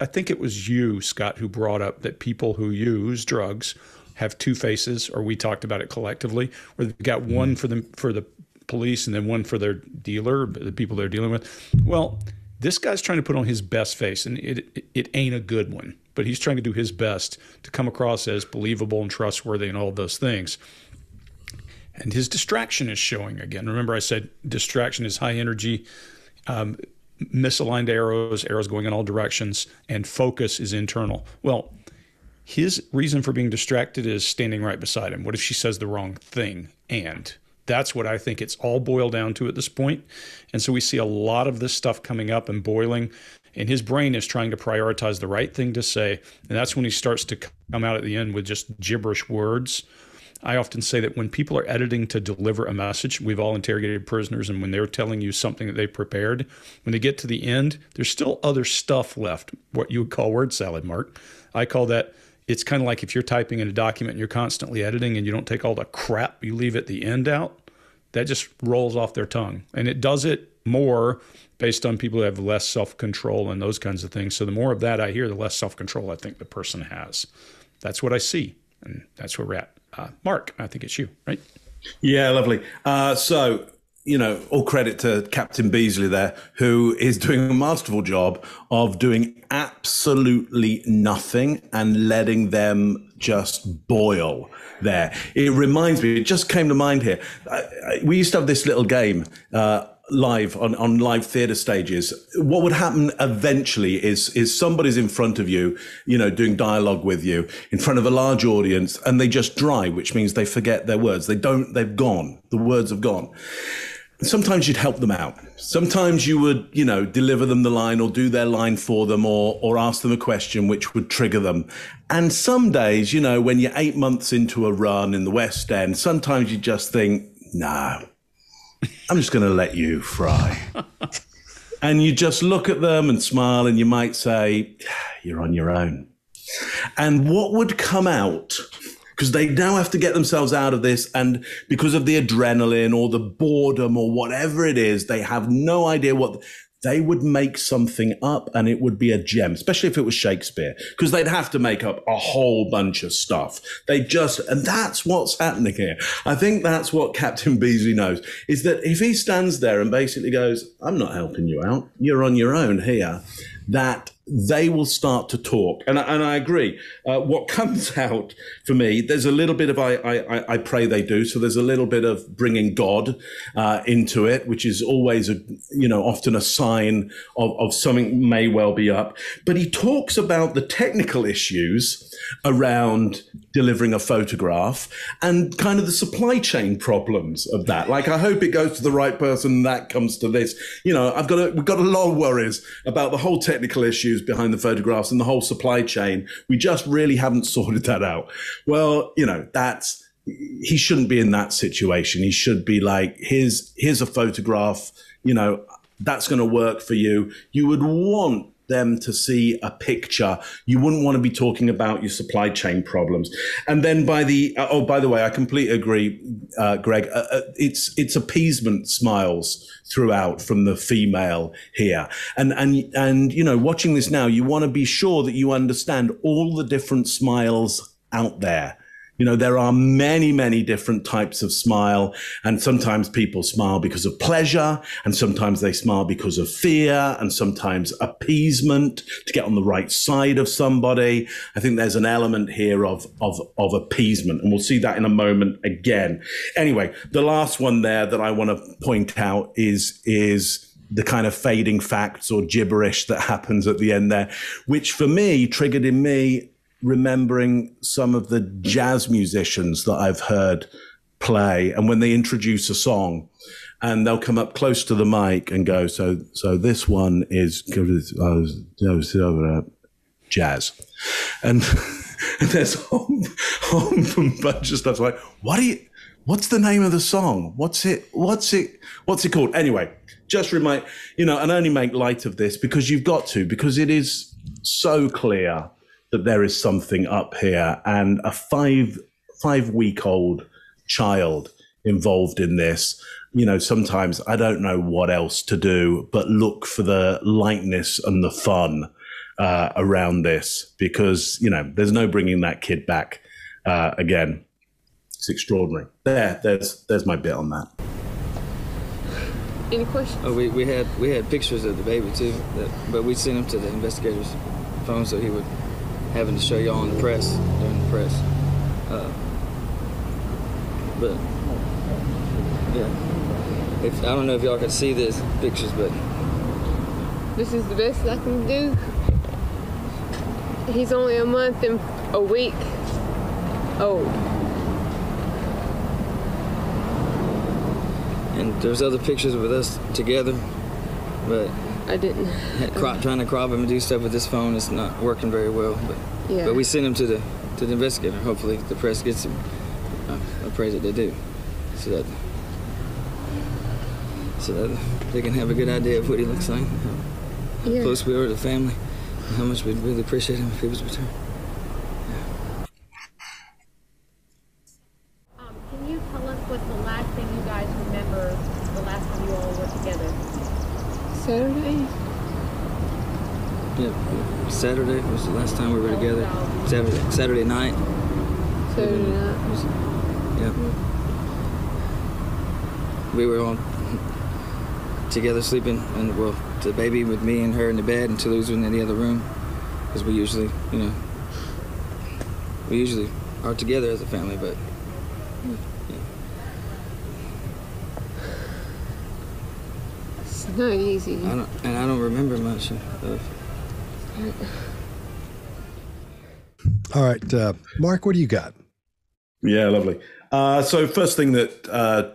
Speaker 6: I think it was you, Scott, who brought up that people who use drugs have two faces, or we talked about it collectively, where they've got one for the for the police and then one for their dealer, the people they're dealing with. Well, this guy's trying to put on his best face, and it, it, ain't a good one. But he's trying to do his best to come across as believable and trustworthy and all those things. And his distraction is showing again. Remember, I said distraction is high energy. Um, misaligned arrows, arrows going in all directions, and focus is internal. Well, his reason for being distracted is standing right beside him. What if she says the wrong thing? And that's what I think it's all boiled down to at this point. And so we see a lot of this stuff coming up and boiling. And his brain is trying to prioritize the right thing to say. And that's when he starts to come out at the end with just gibberish words I often say that when people are editing to deliver a message, we've all interrogated prisoners, and when they're telling you something that they prepared, when they get to the end, there's still other stuff left, what you would call word salad, Mark. I call that it's kind of like if you're typing in a document and you're constantly editing and you don't take all the crap you leave at the end out, that just rolls off their tongue. And it does it more based on people who have less self control and those kinds of things. So the more of that I hear, the less self control I think the person has. That's what I see. And that's where we're at. Uh, Mark, I think it's you, right?
Speaker 3: Yeah, lovely. Uh, so, you know, all credit to Captain Beasley there, who is doing a masterful job of doing absolutely nothing and letting them just boil there. It reminds me, it just came to mind here. I, I, we used to have this little game. Uh, live on, on live theater stages what would happen eventually is is somebody's in front of you you know doing dialogue with you in front of a large audience and they just dry which means they forget their words they don't they've gone the words have gone sometimes you'd help them out sometimes you would you know deliver them the line or do their line for them or or ask them a question which would trigger them and some days you know when you're eight months into a run in the west end sometimes you just think nah I'm just going to let you fry. *laughs* and you just look at them and smile, and you might say, You're on your own. And what would come out because they now have to get themselves out of this. And because of the adrenaline or the boredom or whatever it is, they have no idea what they would make something up and it would be a gem, especially if it was Shakespeare, because they'd have to make up a whole bunch of stuff. They just, and that's what's happening here. I think that's what Captain Beasley knows is that if he stands there and basically goes, I'm not helping you out, you're on your own here, that they will start to talk. And, and I agree. Uh, what *laughs* comes out for me, there's a little bit of I, I, I pray they do. So there's a little bit of bringing God uh, into it, which is always a, you know, often a sign of, of something may well be up. But he talks about the technical issues around delivering a photograph and kind of the supply chain problems of that. Like, I hope it goes to the right person. that comes to this. You know, I've got a, we've got a lot of worries about the whole technical issues behind the photographs and the whole supply chain. We just really haven't *laughs* sorted that out. Well, you know, that's he shouldn't be in that situation. He should be like, here's here's a photograph. You know, that's going to work for you. You would want them to see a picture. You wouldn't want to be talking about your supply chain problems. And then by the uh, oh, by the way, I completely agree, uh, Greg. Uh, uh, it's it's appeasement smiles throughout from the female here, and and and you know, watching this now, you want to be sure that you understand all the different smiles out there you know, there are many, many different types of smile. And sometimes people smile because of pleasure. And sometimes they smile because of fear and sometimes appeasement to get on the right side of somebody. I think there's an element here of, of, of appeasement. And we'll see that in a moment again. Anyway, the last one there that I want to point out is, is, the kind of fading facts or gibberish that happens at the end there, which for me triggered in me remembering some of the jazz musicians that I've heard play, and when they introduce a song, and they'll come up close to the mic and go, "So, so this one is uh, jazz," and, and *laughs* there's a bunch of stuff like, "What do you?" What's the name of the song? What's it? What's it? What's it called? Anyway, just remind you know, and only make light of this because you've got to, because it is so clear that there is something up here. And a five five week old child involved in this. You know sometimes i don't know what else to do but look for the lightness and the fun uh, around this because you know there's no bringing that kid back uh, again. It's extraordinary. There there's there's my bit on that.
Speaker 2: Any questions?
Speaker 1: Oh we, we had we had pictures of the baby too that, but we sent them to the investigators phone so he would having to show y'all in the press during the press. Uh, but yeah, if I don't know if y'all can see these pictures, but
Speaker 2: this is the best I can do. He's only a month and a week old.
Speaker 1: And there's other pictures with us together, but
Speaker 2: I didn't.
Speaker 1: Crop, trying to crop him and do stuff with this phone is not working very well. But yeah. but we sent him to the to the investigator. Hopefully the press gets him. I, I pray that they do, so that so that they can have a good idea of what he looks like, how yeah. close we are to the family, and how much we'd really appreciate him if he was returned.
Speaker 8: Um, can you tell us what's the last thing you guys remember the last time you all were together?
Speaker 2: Saturday?
Speaker 1: Yeah, Saturday was the last time we were together. Saturday, Saturday night.
Speaker 2: Saturday night. Was,
Speaker 1: yeah. We were on together sleeping, and well, the baby with me and her in the bed, and Toulouse in the other room, because we usually, you know, we usually are together as a family, but.
Speaker 2: It's not easy.
Speaker 1: I don't, and I don't remember much of.
Speaker 4: All right, uh, Mark, what do you got?
Speaker 3: Yeah, lovely. Uh, so first thing that uh,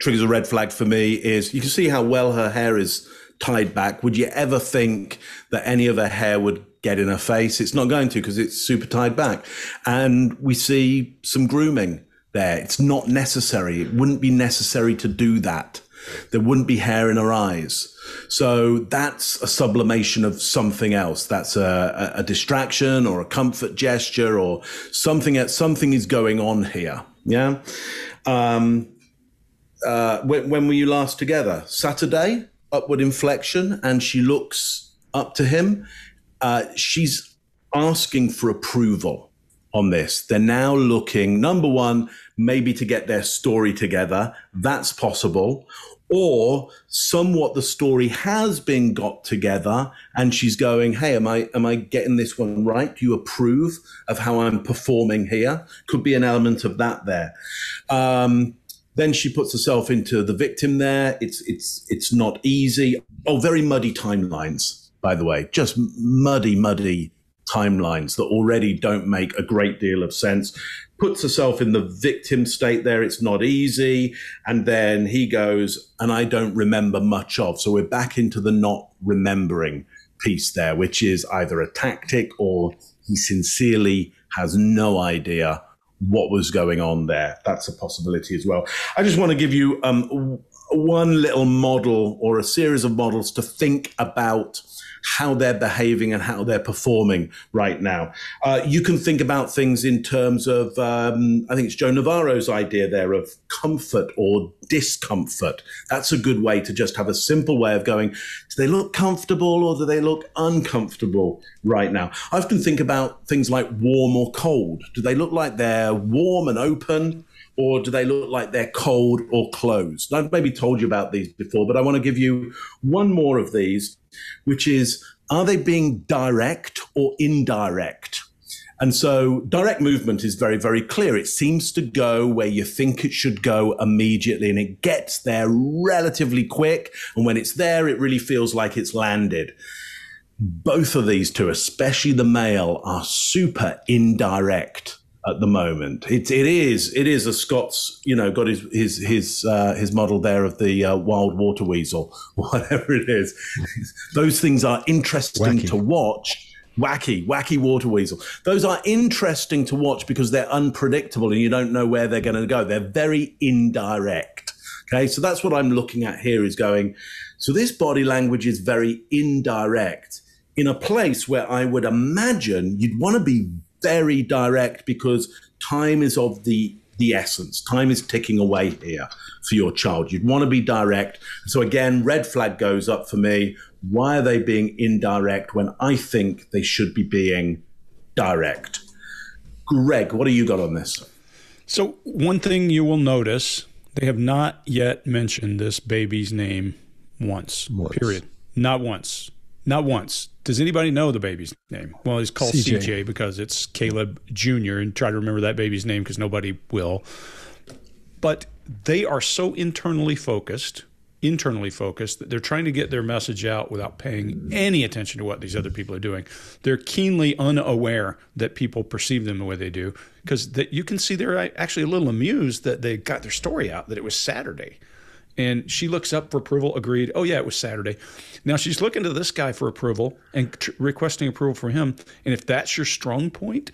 Speaker 3: triggers a red flag for me is you can see how well her hair is tied back. Would you ever think that any of her hair would get in her face? It's not going to because it's super tied back. And we see some grooming there. It's not necessary. It wouldn't be necessary to do that There wouldn't be hair in her eyes. So that's a sublimation of something else. That's a, a, distraction or a comfort gesture or something. Something is going on here. Yeah. Um, uh, when, when were you last together? Saturday. Upward inflection, and she looks up to him. Uh, she's asking for approval on this. They're now looking, number one, maybe to get their story together. That's possible. Or somewhat the story has been got together and she's going, Hey, am I, am I getting this one right? Do you approve of how I'm performing here? Could be an element of that there. Um, then she puts herself into the victim there. It's, it's, it's not easy. Oh, very muddy timelines, by the way, just muddy, muddy timelines that already don't make a great deal of sense. Puts herself in the victim state there. It's not easy. And then he goes, and I don't remember much of. So we're back into the not remembering piece there, which is either a tactic or he sincerely has no idea what was going on there. That's a possibility as well. I just want to give you um, one little model or a series of models to think about how they're behaving and how they're performing right now. Uh, you can think about things in terms of, um, I think it's Joe Navarro's idea there of comfort or discomfort. That's a good way to just have a simple way of going, do they look comfortable or do they look uncomfortable right now? I often think about things like warm or cold. Do they look like they're warm and open? Or do they look like they're cold or closed? I've maybe told you about these before, but I want to give you one more of these which is are they being direct or indirect? And so direct movement is very, very clear. It seems to go where you think it should go immediately and it gets there relatively quick. And when it's there, it really feels like it's landed. Both of these two, especially the male, are super indirect at the moment. It, it is it is a Scots, you know got his his his uh, his model there of the uh, wild water weasel *laughs* whatever it is. Those things are interesting wacky. to watch. Wacky, wacky water weasel. Those are interesting to watch because they're unpredictable and you don't know where they're going to go. They're very indirect. Okay, so that's what I'm looking at here is going. So this body language is very indirect in a place where I would imagine you'd want to be very direct because time is of the the essence. Time is ticking away here for your child. You'd want to be direct. So again, red flag goes up for me. Why are they being indirect when I think they should be being direct? Greg, what do you got on this?
Speaker 6: So one thing you will notice, they have not yet mentioned this baby's name once. once. Period. Not once. Not once. Does anybody know the baby's name? Well, he's called CJ, CJ because it's Caleb Jr. and try to remember that baby's name because nobody will. But they are so internally focused, internally focused that they're trying to get their message out without paying any attention to what these other people are doing. They're keenly unaware that people perceive them the way they do because that you can see they're actually a little amused that they got their story out that it was Saturday. And she looks up for approval, agreed. Oh, yeah, it was Saturday. Now she's looking to this guy for approval and requesting approval from him. And if that's your strong point,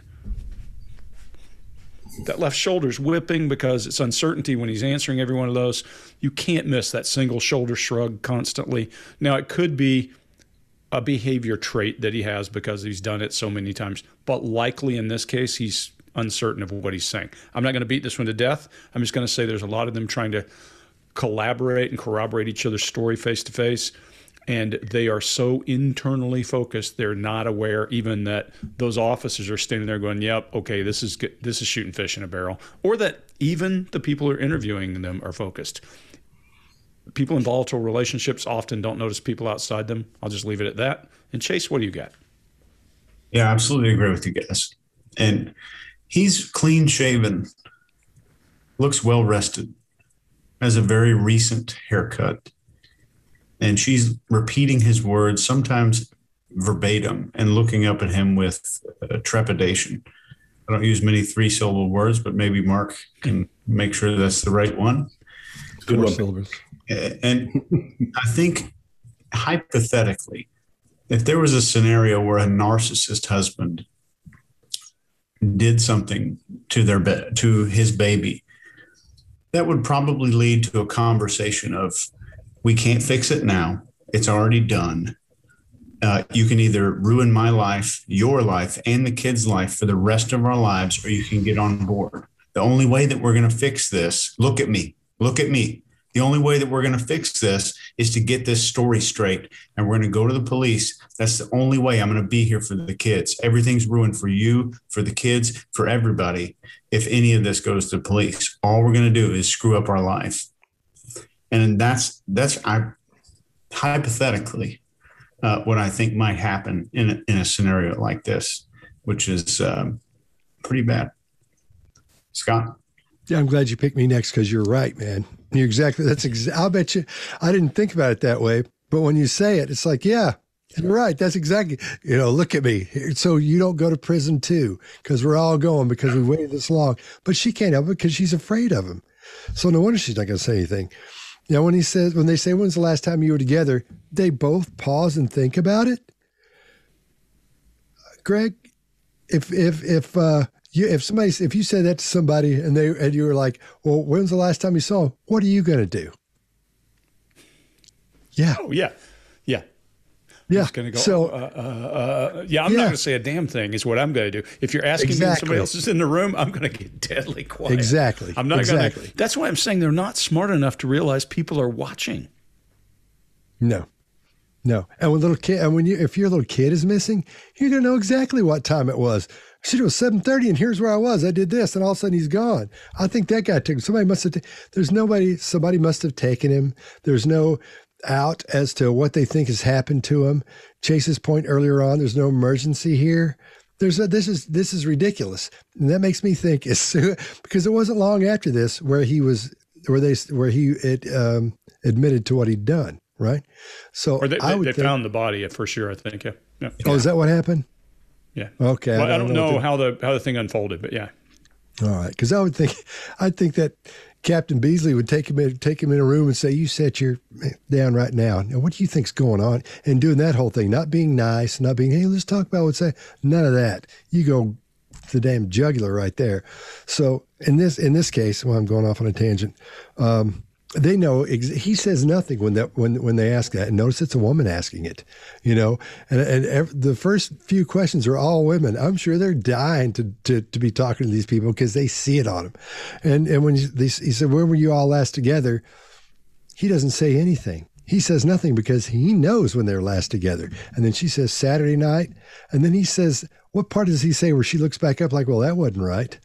Speaker 6: that left shoulder's whipping because it's uncertainty when he's answering every one of those. You can't miss that single shoulder shrug constantly. Now, it could be a behavior trait that he has because he's done it so many times, but likely in this case, he's uncertain of what he's saying. I'm not going to beat this one to death. I'm just going to say there's a lot of them trying to collaborate and corroborate each other's story face to face. And they are so internally focused, they're not aware even that those officers are standing there going, "Yep, okay, this is good. this is shooting fish in a barrel," or that even the people who are interviewing them are focused. People in volatile relationships often don't notice people outside them. I'll just leave it at that. And Chase, what do you got?
Speaker 5: Yeah, I absolutely agree with you guys. And he's clean shaven, looks well rested has a very recent haircut. And she's repeating his words, sometimes verbatim, and looking up at him with uh, trepidation. I don't use many three syllable words, but maybe Mark can make sure that's the right one.
Speaker 4: Good Four syllables.
Speaker 5: And I think hypothetically, if there was a scenario where a narcissist husband did something to their be- to his baby that would probably lead to a conversation of We can't fix it now. It's already done. Uh, you can either ruin my life, your life, and the kids' life for the rest of our lives, or you can get on board. The only way that we're going to fix this, look at me, look at me. The only way that we're going to fix this is to get this story straight. And we're going to go to the police. That's the only way I'm going to be here for the kids. Everything's ruined for you, for the kids, for everybody. If any of this goes to police, all we're going to do is screw up our life. And that's, that's, I, hypothetically, uh, what I think might happen in a, in a scenario like this, which is um, pretty bad. Scott?
Speaker 4: Yeah, I'm glad you picked me next because you're right, man. You're exactly that's. exactly. I'll bet you. I didn't think about it that way, but when you say it, it's like, yeah, you're right. That's exactly. You know, look at me. So you don't go to prison too, because we're all going because we waited this long. But she can't help it because she's afraid of him. So no wonder she's not going to say anything. You know, when he says, when they say, "When's the last time you were together?" They both pause and think about it. Greg, if if if uh, you if somebody if you said that to somebody and they and you were like, "Well, when's the last time you saw him?" What are you going to do? Yeah.
Speaker 6: Oh yeah, yeah.
Speaker 4: Yeah.
Speaker 6: Gonna go.
Speaker 4: So-
Speaker 6: uh, uh, uh, yeah, I'm
Speaker 4: Yeah.
Speaker 6: not going to say a damn thing. Is what I'm going to do. If you're asking me, and
Speaker 4: Exactly.
Speaker 6: somebody else is in the room. I'm going to get deadly quiet.
Speaker 4: Exactly.
Speaker 6: I'm not
Speaker 4: Exactly.
Speaker 6: going to. That's why I'm saying they're not smart enough to realize people are watching.
Speaker 4: No. No. And when little kid and when you if your little kid is missing, you're gonna know exactly what time it was. Shit, it was seven thirty, and here's where I was. I did this, and all of a sudden he's gone. I think that guy took him. somebody must have. ta- there's nobody. Somebody must have taken him. There's no out as to what they think has happened to him. Chase's point earlier on. There's no emergency here. There's a, this is this is ridiculous, and that makes me think *laughs* as because it wasn't long after this where he was where they where he it, um, admitted to what he'd done. Right. So
Speaker 6: Or they,
Speaker 4: I
Speaker 6: they,
Speaker 4: would
Speaker 6: they
Speaker 4: think,
Speaker 6: found the body for sure. I think. Yeah. Yeah.
Speaker 4: Oh, is that what happened?
Speaker 6: Yeah.
Speaker 4: Okay.
Speaker 6: Well, I don't know
Speaker 4: what
Speaker 6: how the how the thing unfolded, but yeah.
Speaker 4: all right, because I would think, I think that Captain Beasley would take him in, take him in a room and say, "You set your down right now. Now, what do you think's going on?" And doing that whole thing, not being nice, not being, "Hey, let's talk about what's that." None of that. You go to the damn jugular right there. So in this in this case, well, I'm going off on a tangent. Um, they know ex- he says nothing when that when when they ask that. And notice it's a woman asking it, you know. And and ev- the first few questions are all women. I'm sure they're dying to to, to be talking to these people because they see it on them. And and when he, said, "When were you all last together?" He doesn't say anything. He says nothing because he knows when they're last together. And then she says Saturday night, and then he says, "What part does he say where she looks back up like, well, that wasn't right?"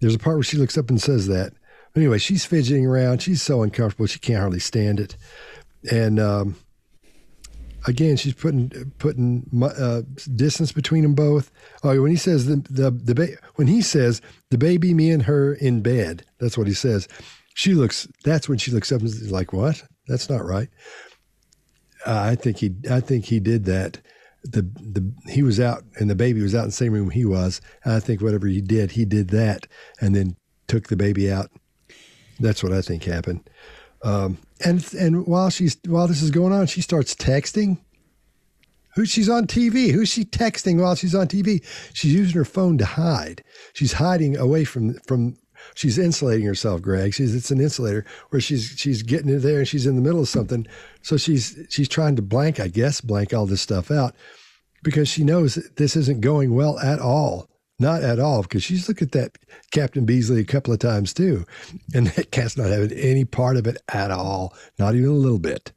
Speaker 4: There's a part where she looks up and says that. Anyway, she's fidgeting around. She's so uncomfortable. She can't hardly stand it. And um, again, she's putting putting uh, distance between them both. Oh, when he says the the the ba- when he says the baby, me and her in bed. That's what he says. She looks. That's when she looks up and is like, "What? That's not right." Uh, I think he. I think he did that. The the he was out and the baby was out in the same room he was. I think whatever he did, he did that and then took the baby out. That's what I think happened. Um, and and while she's while this is going on, she starts texting. Who she's on TV? Who's she texting while she's on TV? She's using her phone to hide. She's hiding away from from. She's insulating herself, Greg. She's it's an insulator where she's she's getting in there and she's in the middle of something. So she's she's trying to blank, I guess, blank all this stuff out because she knows this isn't going well at all. Not at all, because she's looked at that Captain Beasley a couple of times too, and that cat's not having any part of it at all, not even a little bit.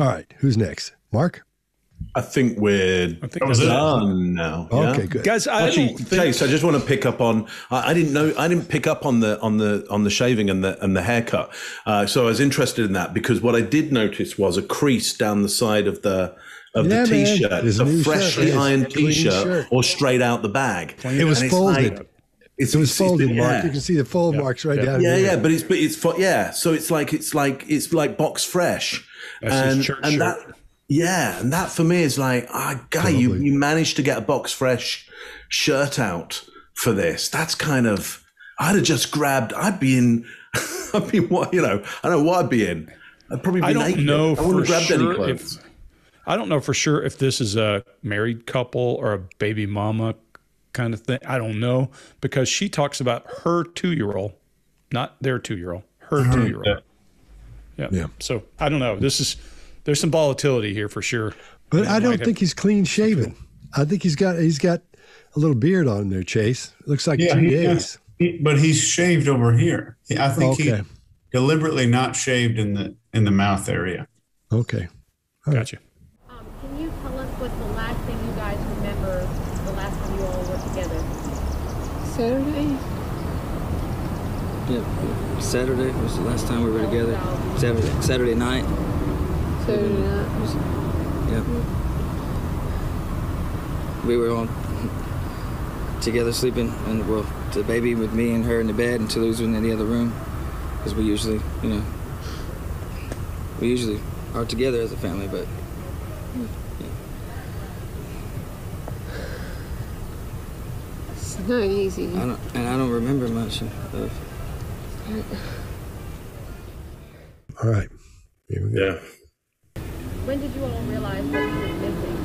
Speaker 4: All right, who's next? Mark?
Speaker 3: I think we're
Speaker 6: I think that's
Speaker 3: done now. yeah?
Speaker 4: Okay, good.
Speaker 6: Guys, I
Speaker 3: Actually,
Speaker 6: think
Speaker 3: Chase, I just want to pick up on. I, I didn't know. I didn't pick up on the on the on the shaving and the and the haircut. Uh, so I was interested in that because what I did notice was a crease down the side of the of
Speaker 4: Yeah,
Speaker 3: the t-shirt.
Speaker 4: It's
Speaker 3: It's
Speaker 4: a
Speaker 3: a
Speaker 4: new shirt.
Speaker 3: freshly
Speaker 4: It is.
Speaker 3: ironed t-shirt
Speaker 4: shirt.
Speaker 3: or straight out the bag.
Speaker 4: It was
Speaker 3: And it's
Speaker 4: folded.
Speaker 3: like- it's,
Speaker 4: It was
Speaker 3: it's-
Speaker 4: folded,
Speaker 3: yeah.
Speaker 4: Mark. You can see the fold marks right
Speaker 6: Yeah.
Speaker 4: down
Speaker 3: Yeah,
Speaker 4: here.
Speaker 3: yeah, but it's but it's fo- yeah. So it's like it's like it's like box fresh,
Speaker 6: That's his
Speaker 3: and and
Speaker 6: shirt.
Speaker 3: that yeah, and that for me is like ah, guy, you you managed to get a box fresh shirt out for this. That's kind of I'd have just grabbed. I'd be in. *laughs* I'd be what you know. I don't know what I'd be in. I'd probably be
Speaker 6: I don't
Speaker 3: naked.
Speaker 6: know
Speaker 3: I wouldn't
Speaker 6: for
Speaker 3: have grabbed any
Speaker 6: sure
Speaker 3: clothes.
Speaker 6: if I don't know for sure if this is a married couple or a baby mama kind of thing. I don't know because she talks about her two year old, not their two year old, her two year old. yeah.
Speaker 4: Yeah.
Speaker 6: So I don't know. This is there's some volatility here for sure.
Speaker 4: But
Speaker 6: It
Speaker 4: I don't
Speaker 6: have-
Speaker 4: think he's clean shaven. I think he's got he's got a little beard on there, Chase. Looks like two
Speaker 5: he-
Speaker 4: days.
Speaker 5: he- but he's shaved over here. I think he deliberately not shaved in the in the mouth area.
Speaker 4: Okay.
Speaker 6: Gotcha.
Speaker 8: Um, can you tell us what the last thing you guys remember the last time you all were together?
Speaker 2: Saturday?
Speaker 1: Yeah, Saturday was the last time we were together. Saturday, Saturday night.
Speaker 2: Saturday night.
Speaker 1: Yeah. We were all together sleeping, and well, the baby with me and her in the bed and Toulouse was in the other room, because we usually, you know, we usually are together as a family, but
Speaker 2: It's not easy.
Speaker 1: I don't, and I don't remember much of.
Speaker 4: All right. Here we go.
Speaker 8: When did you all realize that he was missing?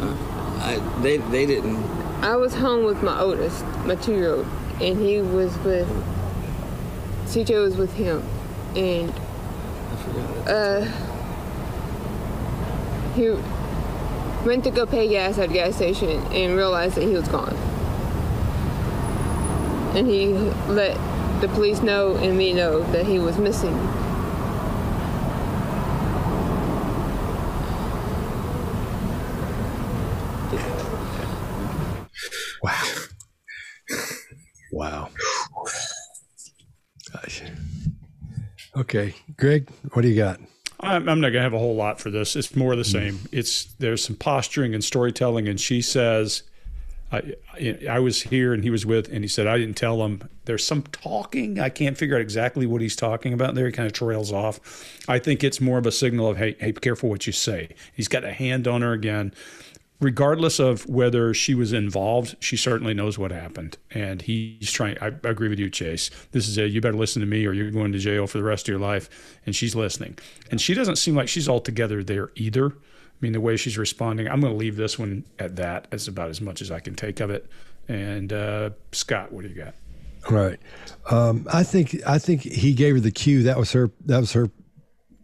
Speaker 1: I they they didn't.
Speaker 2: I was home with my oldest, my two-year-old, and he was with. CJ was with him, and
Speaker 1: I forgot.
Speaker 2: uh, he went to go pay gas at the gas station and realized that he was gone. And he let the police know and me know that he was missing.
Speaker 4: Wow. Wow. Gosh. Okay, Greg, what do you got?
Speaker 6: I'm, I'm not gonna have a whole lot for this. It's more of the mm-hmm. same. It's there's some posturing and storytelling, and she says, I, I I was here and he was with, and he said I didn't tell him. There's some talking. I can't figure out exactly what he's talking about. There, he kind of trails off. I think it's more of a signal of hey, hey, be careful what you say. He's got a hand on her again. Regardless of whether she was involved, she certainly knows what happened, and he's trying. I, I agree with you, Chase. This is a you better listen to me, or you're going to jail for the rest of your life. And she's listening, and she doesn't seem like she's altogether there either. I mean, the way she's responding, I'm going to leave this one at that. That's about as much as I can take of it. And uh, Scott, what do you got?
Speaker 4: Right. Um, I think I think he gave her the cue. That was her. That was her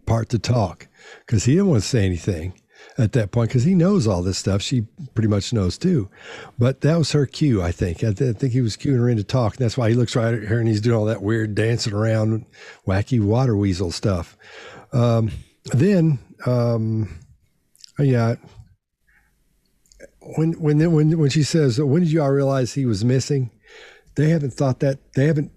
Speaker 4: part to talk because he didn't want to say anything at that point because he knows all this stuff. She pretty much knows too. But that was her cue. I think. I, th- I think he was cueing her in to talk. And that's why he looks right at her and he's doing all that weird dancing around, wacky water weasel stuff. Um, then, um, yeah. When when when when she says, "When did you all realize he was missing?" they haven't thought that they haven't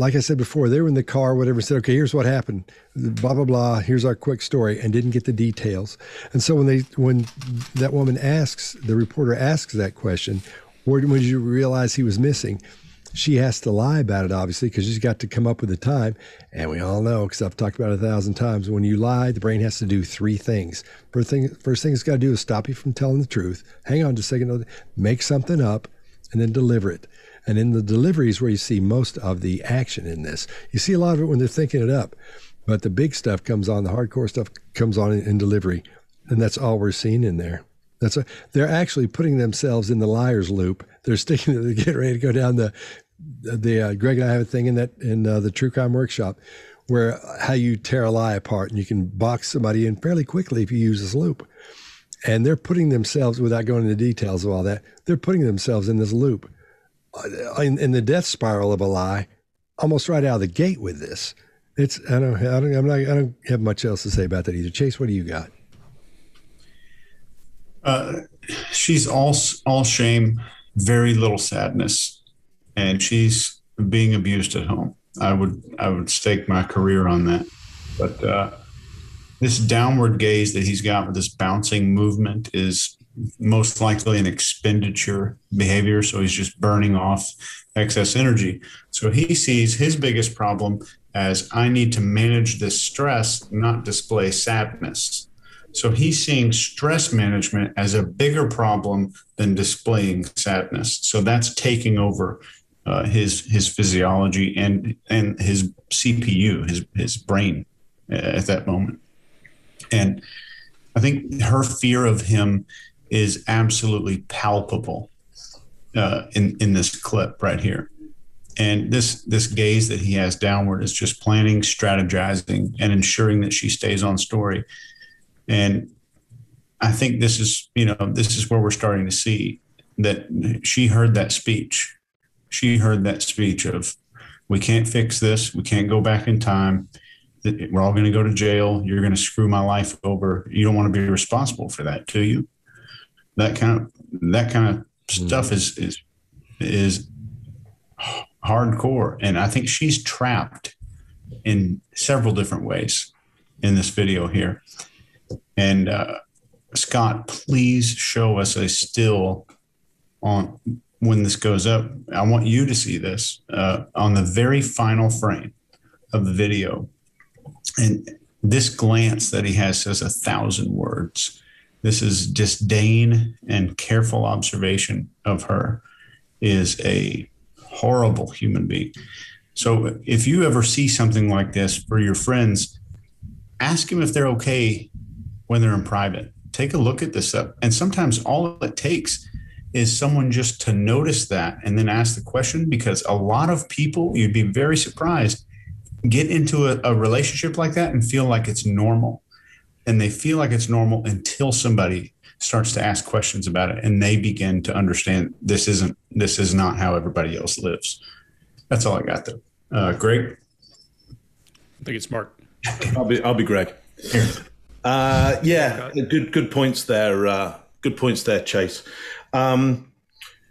Speaker 4: like i said before they were in the car whatever said okay here's what happened blah blah blah here's our quick story and didn't get the details. And so when they when that woman asks the reporter asks that question where when did you realize he was missing? She has to lie about it obviously because she's got to come up with the time. And we all know because i've talked about it a thousand times when you lie the brain has to do three things. First thing first thing it's got to do is stop you from telling the truth hang on just a second make something up and then deliver it and in the delivery is where you see most of the action in this. You see a lot of it when they're thinking it up, but the big stuff comes on, the hardcore stuff comes on in, in delivery, and that's all we're seeing in there. That's a, they're actually putting themselves in the liar's loop. They're sticking. *laughs* They're getting ready to go down the the. Uh, Greg and I have a thing in that in uh, the True Crime Workshop where how you tear a lie apart, and you can box somebody in fairly quickly if you use this loop. And they're putting themselves, without going into details of all that, they're putting themselves in this loop in, in the death spiral of a lie, almost right out of the gate with this. It's I don't I don't I'm not I don't have much else to say about that either. Chase, what do you got?
Speaker 5: Uh, she's all all shame, very little sadness, and she's being abused at home. I would I would stake my career on that. But uh, this downward gaze that he's got with this bouncing movement is most likely an expenditure behavior. So he's just burning off excess energy. So he sees his biggest problem as I need to manage this stress, not display sadness. So he's seeing stress management as a bigger problem than displaying sadness. So that's taking over uh, his his physiology and and his CPU, his his brain uh, at that moment. And I think her fear of him is absolutely palpable uh, in in this clip right here. And this this gaze that he has downward is just planning, strategizing, and ensuring that she stays on story. And I think this is, you know, this is where we're starting to see that she heard that speech. She heard that speech of, we can't fix this. We can't go back in time. We're all going to go to jail. You're going to screw my life over. You don't want to be responsible for that, do you? That kind of that kind of stuff is is is hardcore, and I think she's trapped in several different ways in this video here. And uh, Scott, please show us a still on when this goes up. I want you to see this uh, on the very final frame of the video. And this glance that he has says a thousand words. This is disdain and careful observation of her is a horrible human being. So if you ever see something like this for your friends, ask them if they're okay when they're in private. Take a look at this stuff. And sometimes all it takes is someone just to notice that and then ask the question because a lot of people, you'd be very surprised, get into a, a relationship like that and feel like it's normal. And they feel like it's normal until somebody starts to ask questions about it and they begin to understand this isn't this is not how everybody else lives. That's all i got there uh, greg?
Speaker 6: I think it's mark.
Speaker 3: I'll be i'll be greg. Uh, yeah good good points there uh, good points there chase. Um,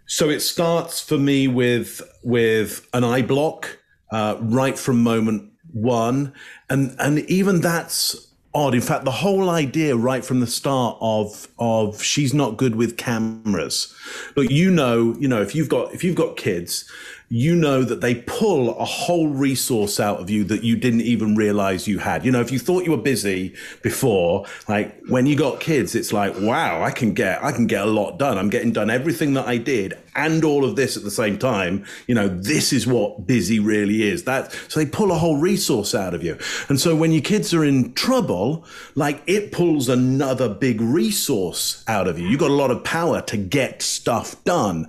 Speaker 3: so it starts for me with with an eye block uh, right from moment one. And and even that's odd. In fact, the whole idea right from the start of of she's not good with cameras. Look, you know, you know, if you've got if you've got kids, you know that they pull a whole resource out of you that you didn't even realize you had. You know, if you thought you were busy before, like when you got kids, it's like, wow, I can get, I can get a lot done. I'm getting done everything that I did and all of this at the same time. You know, this is what busy really is. That, so they pull a whole resource out of you. And so when your kids are in trouble, like it pulls another big resource out of you. You got a lot of power to get stuff done.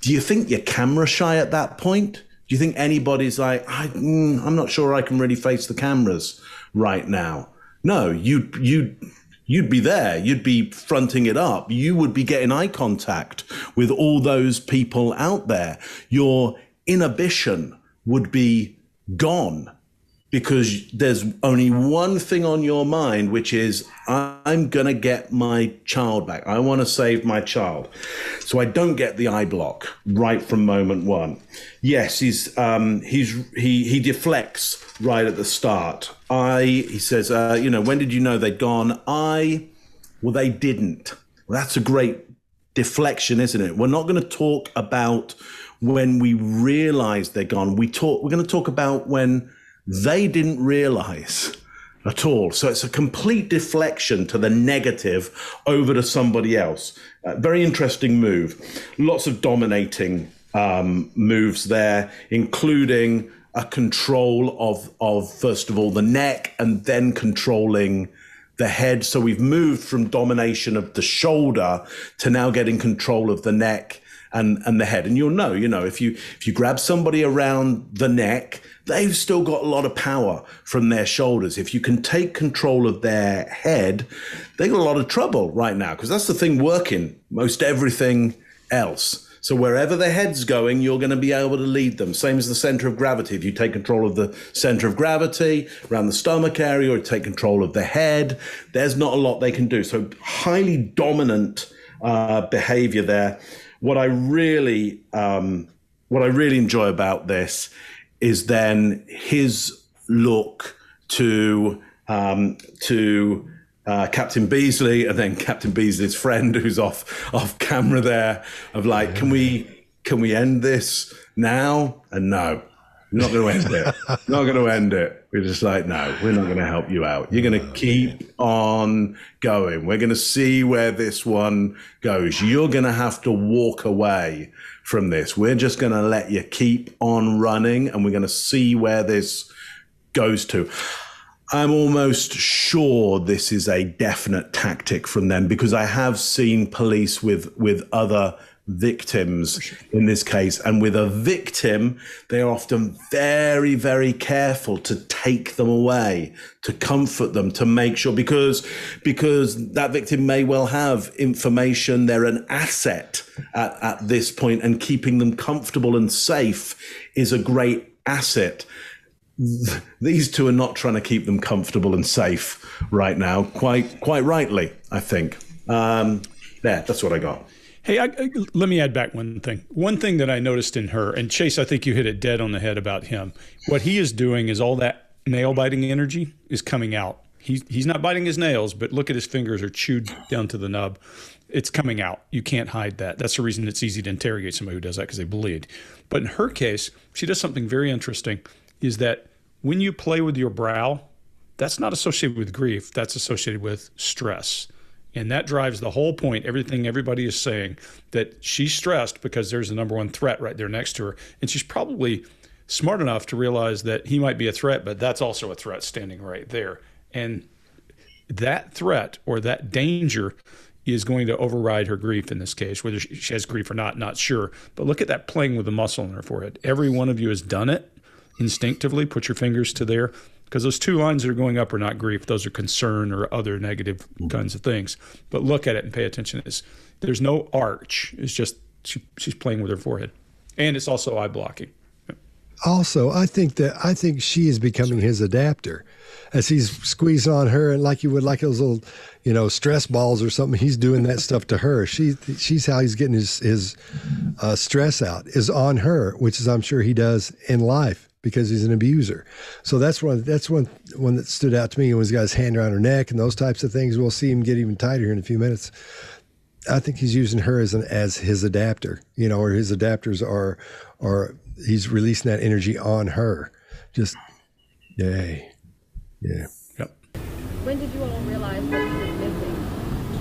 Speaker 3: Do you think you're camera shy at that point? Do you think anybody's like, I, mm, I'm not sure I can really face the cameras right now? No, you you you'd be there. You'd be fronting it up. You would be getting eye contact with all those people out there. Your inhibition would be gone because there's only one thing on your mind, which is I'm going to get my child back. I want to save my child. So I don't get the eye block right from moment one. Yes, he's, um, he's, he, he deflects right at the start. I, he says, uh, you know, when did you know they'd gone? I, well, they didn't. Well, that's a great deflection, isn't it? We're not going to talk about when we realize they're gone. We talk, we're going to talk about when, they didn't realize at all. So it's a complete deflection to the negative over to somebody else. Uh, very interesting move. Lots of dominating um, moves there, including a control of, of, first of all, the neck and then controlling the head. So we've moved from domination of the shoulder to now getting control of the neck and, and the head. And you'll know, you know, if you, if you grab somebody around the neck, they've still got a lot of power from their shoulders. If you can take control of their head, they got a lot of trouble right now because that's the thing working most everything else. So wherever the head's going, you're going to be able to lead them. Same as the center of gravity. If you take control of the center of gravity around the stomach area or take control of the head, there's not a lot they can do. So highly dominant uh, behavior there. What I really, um, what I really enjoy about this is then his look to um, to uh, Captain Beasley and then Captain Beasley's friend who's off off camera there of like, can we can we end this now? And no, we're not going to end it. *laughs* not going to end it. We're just like, no, we're not going to help you out. You're going to keep on going. We're going to see where this one goes. You're going to have to walk away from this. We're just going to let you keep on running and we're going to see where this goes to. I'm almost sure this is a definite tactic from them because I have seen police with with other victims in this case. And with a victim, they are often very, very careful to take them away, to comfort them, to make sure because because that victim may well have information, they're an asset at, at this point, and keeping them comfortable and safe is a great asset *laughs* these two are not trying to keep them comfortable and safe right now. Quite, quite rightly, I think. Um, there, that's what I got.
Speaker 6: Hey, I, I, let me add back one thing. One thing that I noticed in her, and Chase, I think you hit it dead on the head about him. What he is doing is all that nail biting energy is coming out. He's he's not biting his nails, but look at his fingers are chewed down to the nub. It's coming out. You can't hide that. That's the reason it's easy to interrogate somebody who does that because they bleed. But in her case, she does something very interesting. Is that when you play with your brow, that's not associated with grief. That's associated with stress. And that drives the whole point, everything everybody is saying, that she's stressed because there's the number one threat right there next to her. And she's probably smart enough to realize that he might be a threat, but that's also a threat standing right there. And that threat or that danger is going to override her grief in this case, whether she has grief or not, not sure. But look at that playing with the muscle in her forehead. Every one of you has done it instinctively. Put your fingers to there because those two lines that are going up are not grief; those are concern or other negative mm-hmm. kinds of things. But look at it and pay attention. It's, there's no arch; it's just she, she's playing with her forehead, and it's also eye blocking.
Speaker 4: Also, I think that I think she is becoming his adapter, as he's squeezing on her, and like you would like those little, you know, stress balls or something. He's doing that stuff to her. She she's how he's getting his his uh, stress out is on her, which is I'm sure he does in life because he's an abuser. So that's one that's one one that stood out to me. When he's got his hand around her neck and those types of things. We'll see him get even tighter here in a few minutes. I think he's using her as an as his adapter, you know, or his adapters are are he's releasing that energy on her. Just yay. Yeah.
Speaker 8: Yep. When did you all realize that he was missing?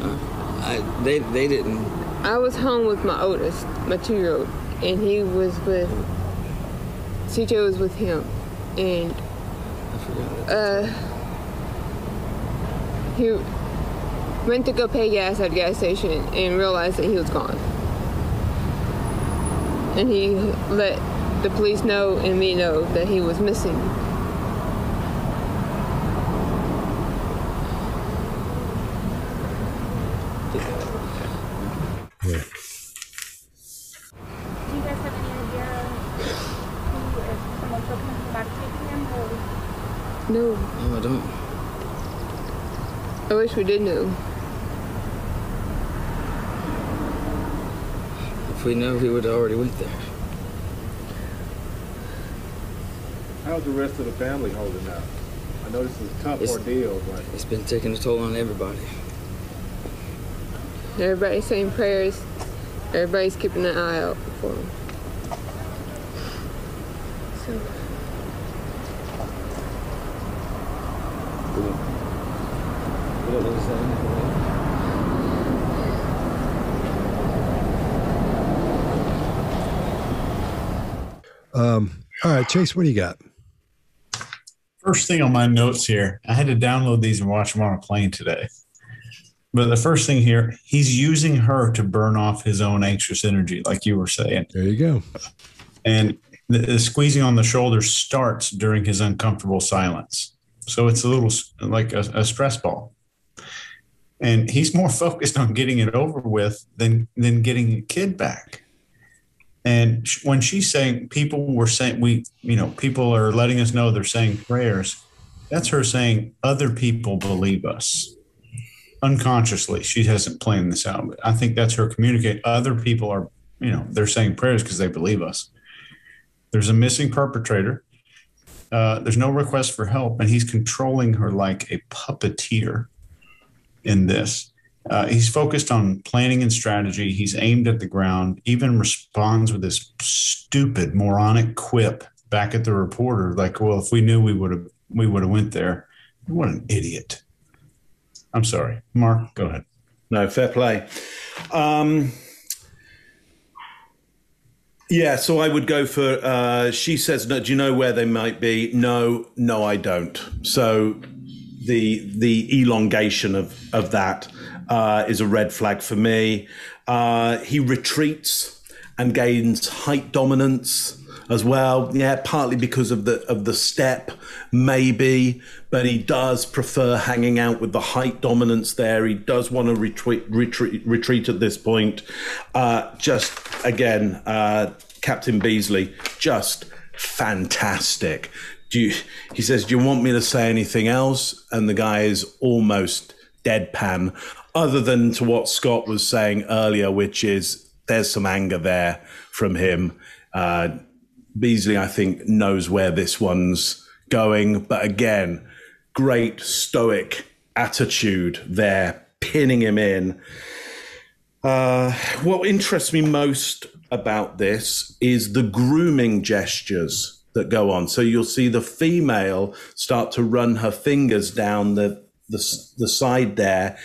Speaker 8: Uh,
Speaker 1: I, they they didn't.
Speaker 2: I was home with my oldest, my two year old, and he was with CJ was with him, and uh, he went to go pay gas at the gas station and realized that he was gone. And he let the police know and me know that he was missing. No.
Speaker 1: No, I don't.
Speaker 2: I wish we did know.
Speaker 1: If we know, he would have already went there.
Speaker 7: How's the rest of the family holding up? I know this is a tough it's, ordeal, but
Speaker 1: it's been taking a toll on everybody.
Speaker 2: Everybody's saying prayers. Everybody's keeping an eye out for him. So.
Speaker 4: Chase, what do you got?
Speaker 5: First thing on my notes here, I had to download these and watch them on a plane today. But the first thing here, he's using her to burn off his own anxious energy, like you were saying.
Speaker 4: There you go.
Speaker 5: And the, the squeezing on the shoulder starts during his uncomfortable silence. So it's a little like a, a stress ball and he's more *laughs* focused on getting it over with than than getting a kid back and when she's saying people were saying we you know people are letting us know they're saying prayers that's her saying other people believe us. Unconsciously she hasn't planned this out. But i think that's her communicate other people are you know they're saying prayers because they believe us. There's a missing perpetrator. Uh, there's no request for help and he's controlling her like a puppeteer in this. Uh, he's focused on planning and strategy. He's aimed at the ground, even responds with this stupid, moronic quip back at the reporter, like, "Well, if we knew, we would have we would have went there." What an idiot! I'm sorry, Mark. Go ahead.
Speaker 3: No, fair play. Um, yeah, so I would go for. Uh, she says, "No, do you know where they might be?" No, no, I don't. So the the elongation of of that uh, is a red flag for me. Uh, he retreats and gains height dominance as well. Yeah, partly because of the of the step, maybe, but he does prefer hanging out with the height dominance there. He does want to retreat retreat retreat at this point. Uh, just again, uh, Captain Beasley, just fantastic. Do you, he says, "Do you want me to say anything else?" And the guy is almost deadpan, other than to what Scott was saying earlier, which is there's some anger there from him. Uh, Beasley, I think, knows where this one's going. But again, great stoic attitude there, pinning him in. Uh, what interests me most about this is the grooming gestures that go on. So you'll see the female start to run her fingers down the the, the side there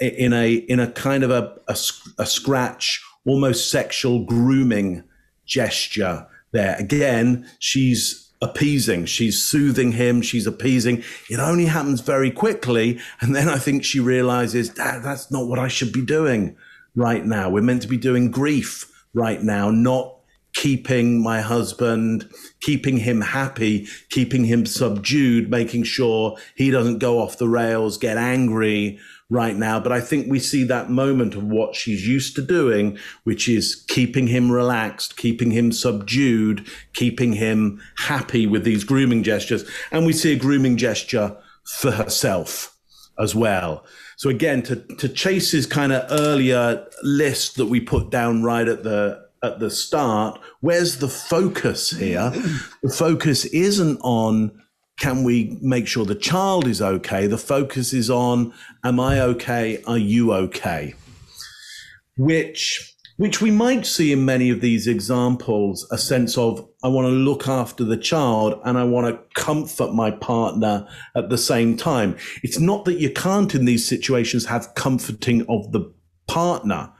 Speaker 3: in a in a kind of a, a, a scratch, almost sexual grooming gesture there. Again, she's appeasing, she's soothing him, she's appeasing. It only happens very quickly. And then I think she realizes that that's not what I should be doing right now. We're meant to be doing grief right now, not keeping my husband, keeping him happy, keeping him subdued, making sure he doesn't go off the rails, get angry, right now. But I think we see that moment of what she's used to doing, which is keeping him relaxed, keeping him subdued, keeping him happy with these grooming gestures. And we see a grooming gesture for herself as well. So again, to, to Chase's kind of earlier list that we put down right at the at the start, where's the focus here? The focus isn't on can we make sure the child is okay? The focus is on, am I okay? Are you okay? Which, which we might see in many of these examples, a sense of, I want to look after the child and I want to comfort my partner at the same time. It's not that you can't in these situations have comforting of the partner.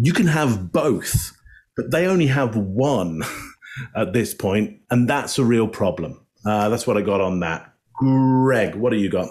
Speaker 3: You can have both, but they only have one *laughs* at this point, and that's a real problem. Uh, that's what I got on that. Greg, what do you got?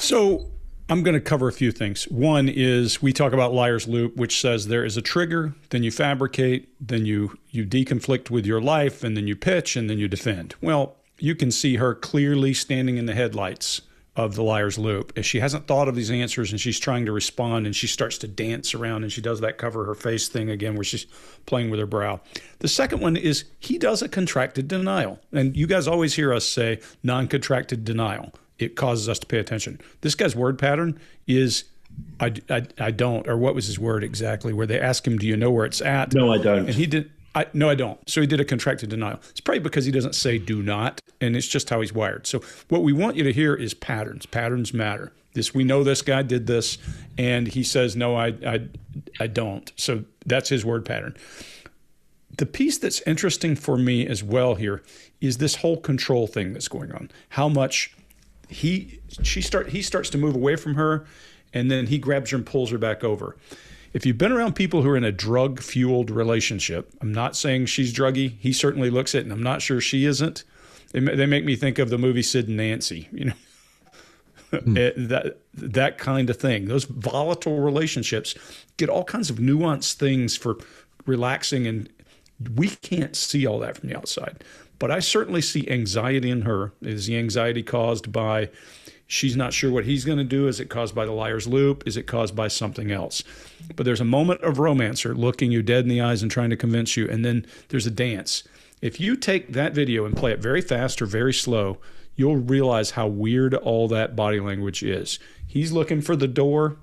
Speaker 6: So I'm going to cover a few things. One is we talk about liar's loop, which says there is a trigger, then you fabricate, then you you deconflict with your life, and then you pitch, and then you defend. Well, you can see her clearly standing in the headlights of the liar's loop as she hasn't thought of these answers and she's trying to respond and she starts to dance around and she does that cover her face thing again where she's playing with her brow. The second one is he does a contracted denial. And you guys always hear us say non contracted denial. It causes us to pay attention. This guy's word pattern is I, I, I don't, or what was his word exactly? Where they ask him, Do you know where it's at?
Speaker 3: No, I don't.
Speaker 6: And he did. I, no, I don't. So he did a contracted denial. It's probably because he doesn't say do not, and it's just how he's wired. So what we want you to hear is patterns. Patterns matter. This we know this guy did this, and he says no, I I, I don't. So that's his word pattern. The piece that's interesting for me as well here is this whole control thing that's going on. How much he she start he starts to move away from her, and then he grabs her and pulls her back over if you've been around people who are in a drug fueled relationship, I'm not saying she's druggy. He certainly looks it, and I'm not sure she isn't. They, they make me think of the movie Sid and Nancy, you know, hmm. it, that that kind of thing. Those volatile relationships get all kinds of nuanced things for relaxing, and we can't see all that from the outside. But I certainly see anxiety in her. Is the anxiety caused by She's not sure what he's going to do. Is it caused by the liar's loop? Is it caused by something else? But there's a moment of romancer looking you dead in the eyes and trying to convince you, and then there's a dance. If you take that video and play it very fast or very slow, you'll realize how weird all that body language is. He's looking for the door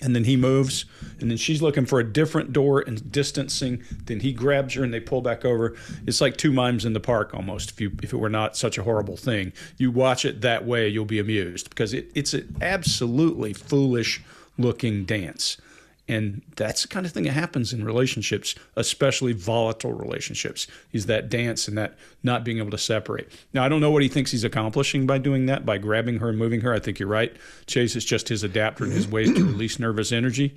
Speaker 6: and then he moves and then she's looking for a different door and distancing. Then he grabs her and they pull back over. It's like two mimes in the park almost if you if it were not such a horrible thing. You watch it that way you'll be amused because it, it's an absolutely foolish looking dance and that's the kind of thing that happens in relationships, especially volatile relationships, is that dance and that not being able to separate. Now, I don't know what he thinks he's accomplishing by doing that, by grabbing her and moving her. I think you're right. Chase is just his adapter and his way to release nervous energy,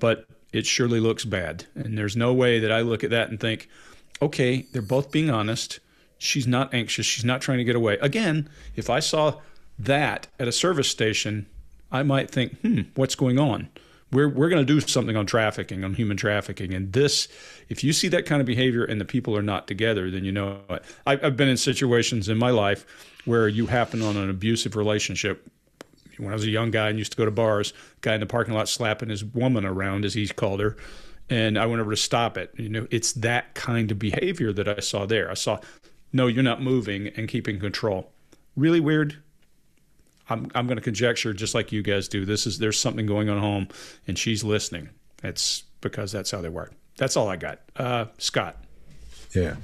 Speaker 6: but it surely looks bad. And there's no way that I look at that and think, okay, they're both being honest. She's not anxious. She's not trying to get away. Again, if I saw That at a service station, I might think, hmm, what's going on? We're, we're going to do something on trafficking, on human trafficking. And this, if you see that kind of behavior and the people are not together, then you know it. I've, I've been in situations in my life where you happen on an abusive relationship. When I was a young guy and used to go to bars, guy in the parking lot slapping his woman around, as he called her. And I went over to stop it. You know, it's that kind of behavior that I saw there. I saw, no, you're not moving and keeping control. Really weird, I'm, I'm going to conjecture just like you guys do. This is there's something going on home, and she's listening. It's because that's how they work. That's all I got. Uh, Scott.
Speaker 4: Yeah,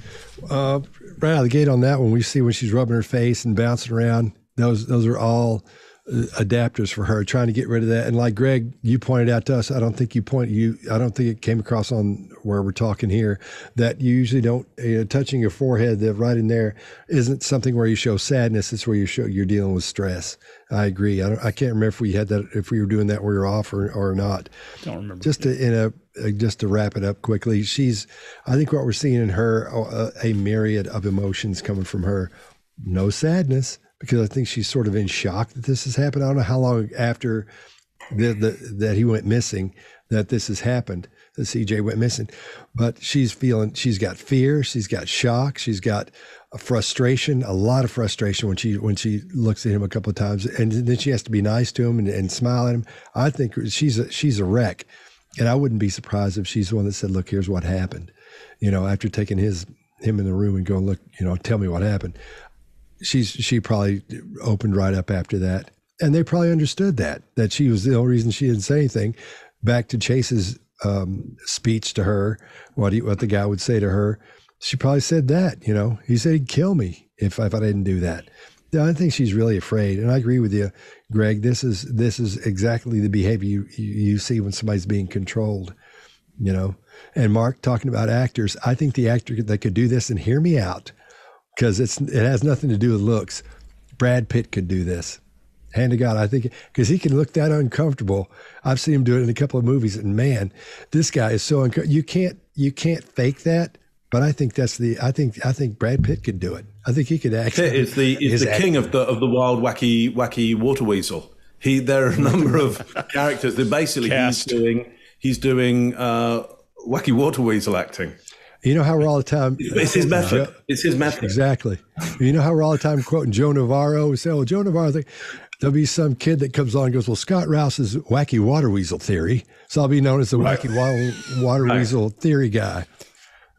Speaker 4: uh, right out of the gate on that one, we see when she's rubbing her face and bouncing around. Those those are all Uh, adapters for her, trying to get rid of that. And like Greg, you pointed out to us, I don't think you point you. I don't think it came across on where we're talking here that you usually don't you know, touching your forehead. That right in there isn't something where you show sadness. It's where you show you're dealing with stress. I agree. I, I can't remember if we had that if we were doing that where you're off or, or not.
Speaker 6: Don't remember.
Speaker 4: Just to, in a uh, just to wrap it up quickly, she's. I think what we're seeing in her a, a myriad of emotions coming from her. No sadness because I think she's sort of in shock that this has happened. I don't know how long after the, the, that he went missing that this has happened. That CJ went missing, but she's feeling she's got fear, she's got shock, she's got a frustration, a lot of frustration when she when she looks at him a couple of times, and then she has to be nice to him and, and smile at him. I think she's a, she's a wreck, and I wouldn't be surprised if she's the one that said, "Look, here's what happened," you know, after taking his him in the room and going, "Look, you know, tell me what happened." She's she probably opened right up after that, and they probably understood that that she was the only reason she didn't say anything. Back to Chase's um, speech to her, what he, what the guy would say to her, she probably said that. You know, he said he'd kill me if if I didn't do that. I think she's really afraid, and I agree with you, Greg. This is this is exactly the behavior you you see when somebody's being controlled. You know, and Mark talking about actors, I think the actor that could do this and hear me out because it's it has nothing to do with looks. Brad Pitt could do this. Hand to God, I think because he can look that uncomfortable. I've seen him do it in a couple of movies, and man, this guy is so uncomfortable. You can't you can't fake that. But I think that's the I think I think Brad Pitt could do it. I think he could act.
Speaker 3: Pitt is the is the king of the of the wild wacky wacky water weasel. He there are a number of *laughs* characters that basically Cast. he's doing he's doing uh, wacky water weasel acting.
Speaker 4: You know how we're all the time.
Speaker 3: It's his method. It's his method.
Speaker 4: Exactly. You know how we're all the time quoting Joe Navarro. We say, "Oh, Joe Navarro." Think, there'll be some kid that comes on and goes, "Well, Scott Rouse's wacky water weasel theory." So I'll be known as the right. wacky water, water right. weasel theory guy.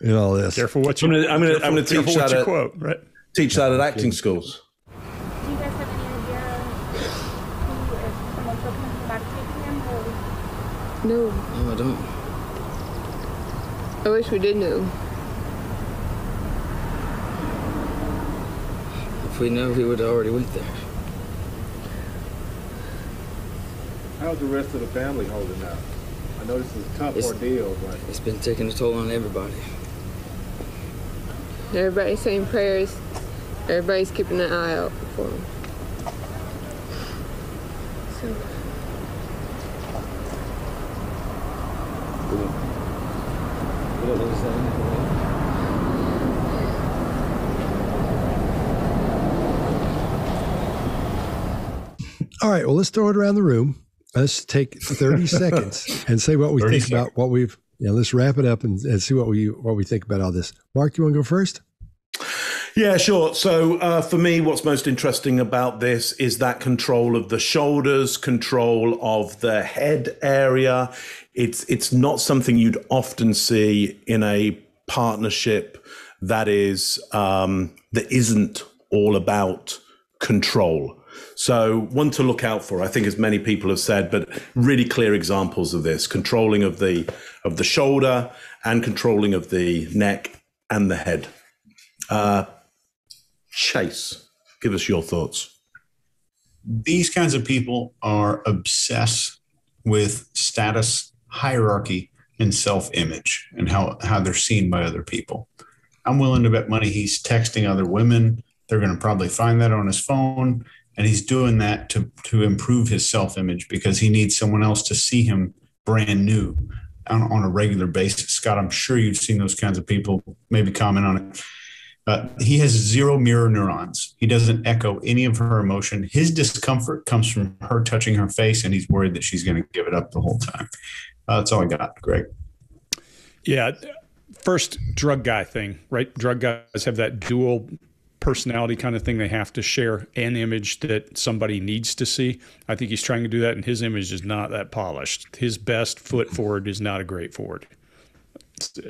Speaker 4: In all this.
Speaker 6: Careful what you.
Speaker 3: I'm going to. I'm going to teach that. At,
Speaker 6: quote, right?
Speaker 3: Teach that at acting schools.
Speaker 8: Do you guys have any idea who if someone's looking about taking him?
Speaker 2: No.
Speaker 1: No, I don't.
Speaker 2: I wish we did know.
Speaker 1: If we knew, we would have already went there.
Speaker 7: How's the rest of the family holding up? I know this is a tough it's, ordeal, but
Speaker 1: it's been taking a toll on everybody.
Speaker 2: Everybody's saying prayers. Everybody's keeping an eye out for them. So.
Speaker 4: All right. Well, let's throw it around the room. Let's take 30 *laughs* seconds and say what we think seconds. about what we've, yeah, let's wrap it up and, and see what we, what we think about all this. Mark, you want to go first?
Speaker 3: Yeah, sure. So uh, for me, what's most interesting about this is that control of the shoulders, control of the head area. It's it's not something you'd often see in a partnership that is um, that isn't all about control. So one to look out for, I think, as many people have said, but really clear examples of this: controlling of the of the shoulder and controlling of the neck and the head. Uh, Chase, give us your thoughts.
Speaker 5: These kinds of people are obsessed with status, hierarchy, and self image and how, how they're seen by other people. I'm willing to bet money he's texting other women. They're going to probably find that on his phone. And he's doing that to, to improve his self image because he needs someone else to see him brand new on, on a regular basis. Scott, I'm sure you've seen those kinds of people. Maybe comment on it. Uh, he has zero mirror neurons. He doesn't echo any of her emotion. His discomfort comes from her touching her face, and he's worried that she's going to give it up the whole time. Uh, that's all I got, Greg.
Speaker 6: Yeah. First, drug guy thing, right? Drug guys have that dual personality kind of thing. They have to share an image that somebody needs to see. I think he's trying to do that, and his image is not that polished. His best foot forward is not a great forward.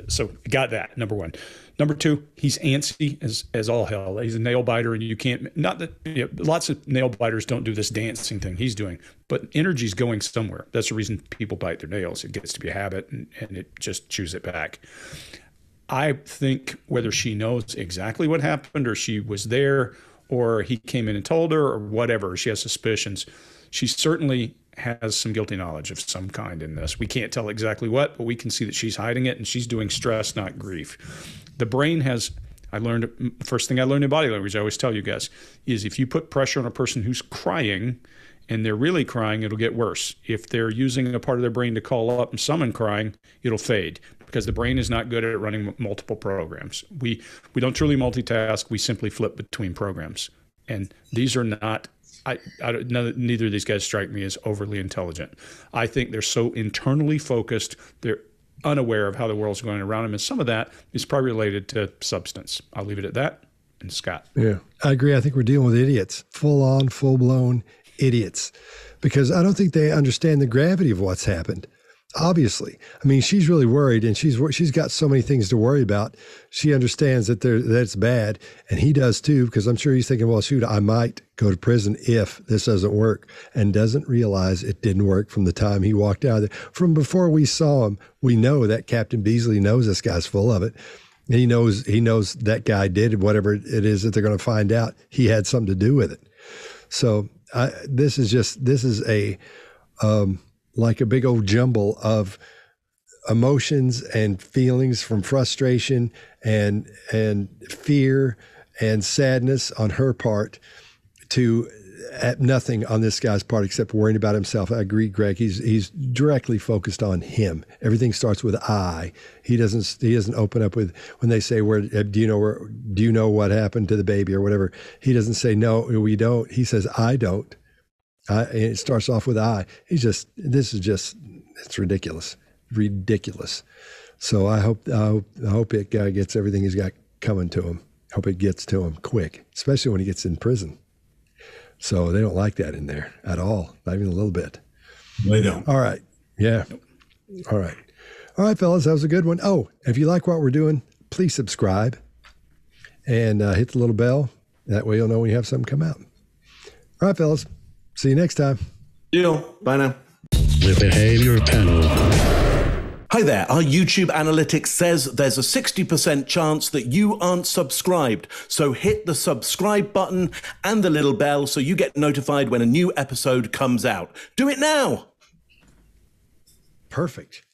Speaker 6: So, got that, number one. Number two, he's antsy as as all hell. He's a nail biter, and you can't. Not that you know, lots of nail biters don't do this dancing thing he's doing, but energy's going somewhere. That's the reason people bite their nails. It gets to be a habit, and, and it just chews it back. I think whether she knows exactly what happened, or she was there, or he came in and told her, or whatever, she has suspicions. She certainly has some guilty knowledge of some kind in this. We can't tell exactly what, but we can see that she's hiding it and she's doing stress, not grief. The brain has, I learned, first thing I learned in body language, I always tell you guys, is if you put pressure on a person who's crying and they're really crying, it'll get worse. If they're using a part of their brain to call up and summon crying, it'll fade because the brain is not good at running multiple programs. We we don't truly multitask. We simply flip between programs, and these are not I, I neither of these guys strike me as overly intelligent. I think they're so internally focused. They're unaware of how the world's going around them, and some of that is probably related to substance. I'll leave it at that. And Scott.
Speaker 4: Yeah, I agree. I think we're dealing with idiots, full on, full blown idiots, because I don't think they understand the gravity of what's happened obviously. I mean, she's really worried, and she's she's got so many things to worry about. She understands that there that it's bad, and he does too, because I'm sure he's thinking, well, shoot, I might go to prison if this doesn't work, and doesn't realize it didn't work from the time he walked out of there. From before we saw him, we know that Captain Beasley knows this guy's full of it. He knows he knows that guy did whatever it is that they're going to find out. He had something to do with it. So I, this is just this is a um, like a big old jumble of emotions and feelings from frustration and and fear and sadness on her part to at nothing on this guy's part except worrying about himself. I agree, Greg. He's he's directly focused on him. Everything starts with I. He doesn't he doesn't open up with when they say where eh, do you know where do you know what happened to the baby or whatever. He doesn't say no, we don't. He says I don't. Uh, it starts off with I. He's just, this is just, it's ridiculous, ridiculous. So I hope, I hope, I hope it uh, gets everything he's got coming to him. Hope it gets to him quick, especially when he gets in prison. So they don't like that in there at all, not even a little bit.
Speaker 5: They don't.
Speaker 4: All right. Yeah. All right. All right, fellas, that was a good one. Oh, if you like what we're doing, please subscribe and uh, hit the little bell. That way you'll know when you have something come out. All right, fellas. See you next time.
Speaker 3: Deal. Bye now.
Speaker 9: The Behavior Panel.
Speaker 3: Hi there. Our YouTube analytics says there's a 60% chance that you aren't subscribed. So hit the subscribe button and the little bell so you get notified when a new episode comes out. Do it now.
Speaker 4: Perfect.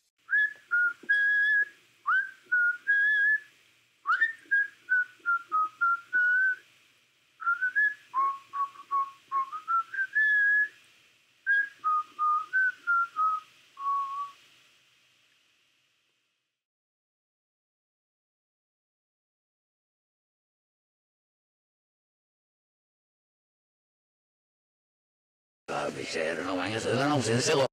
Speaker 10: No van a ser, no van a ser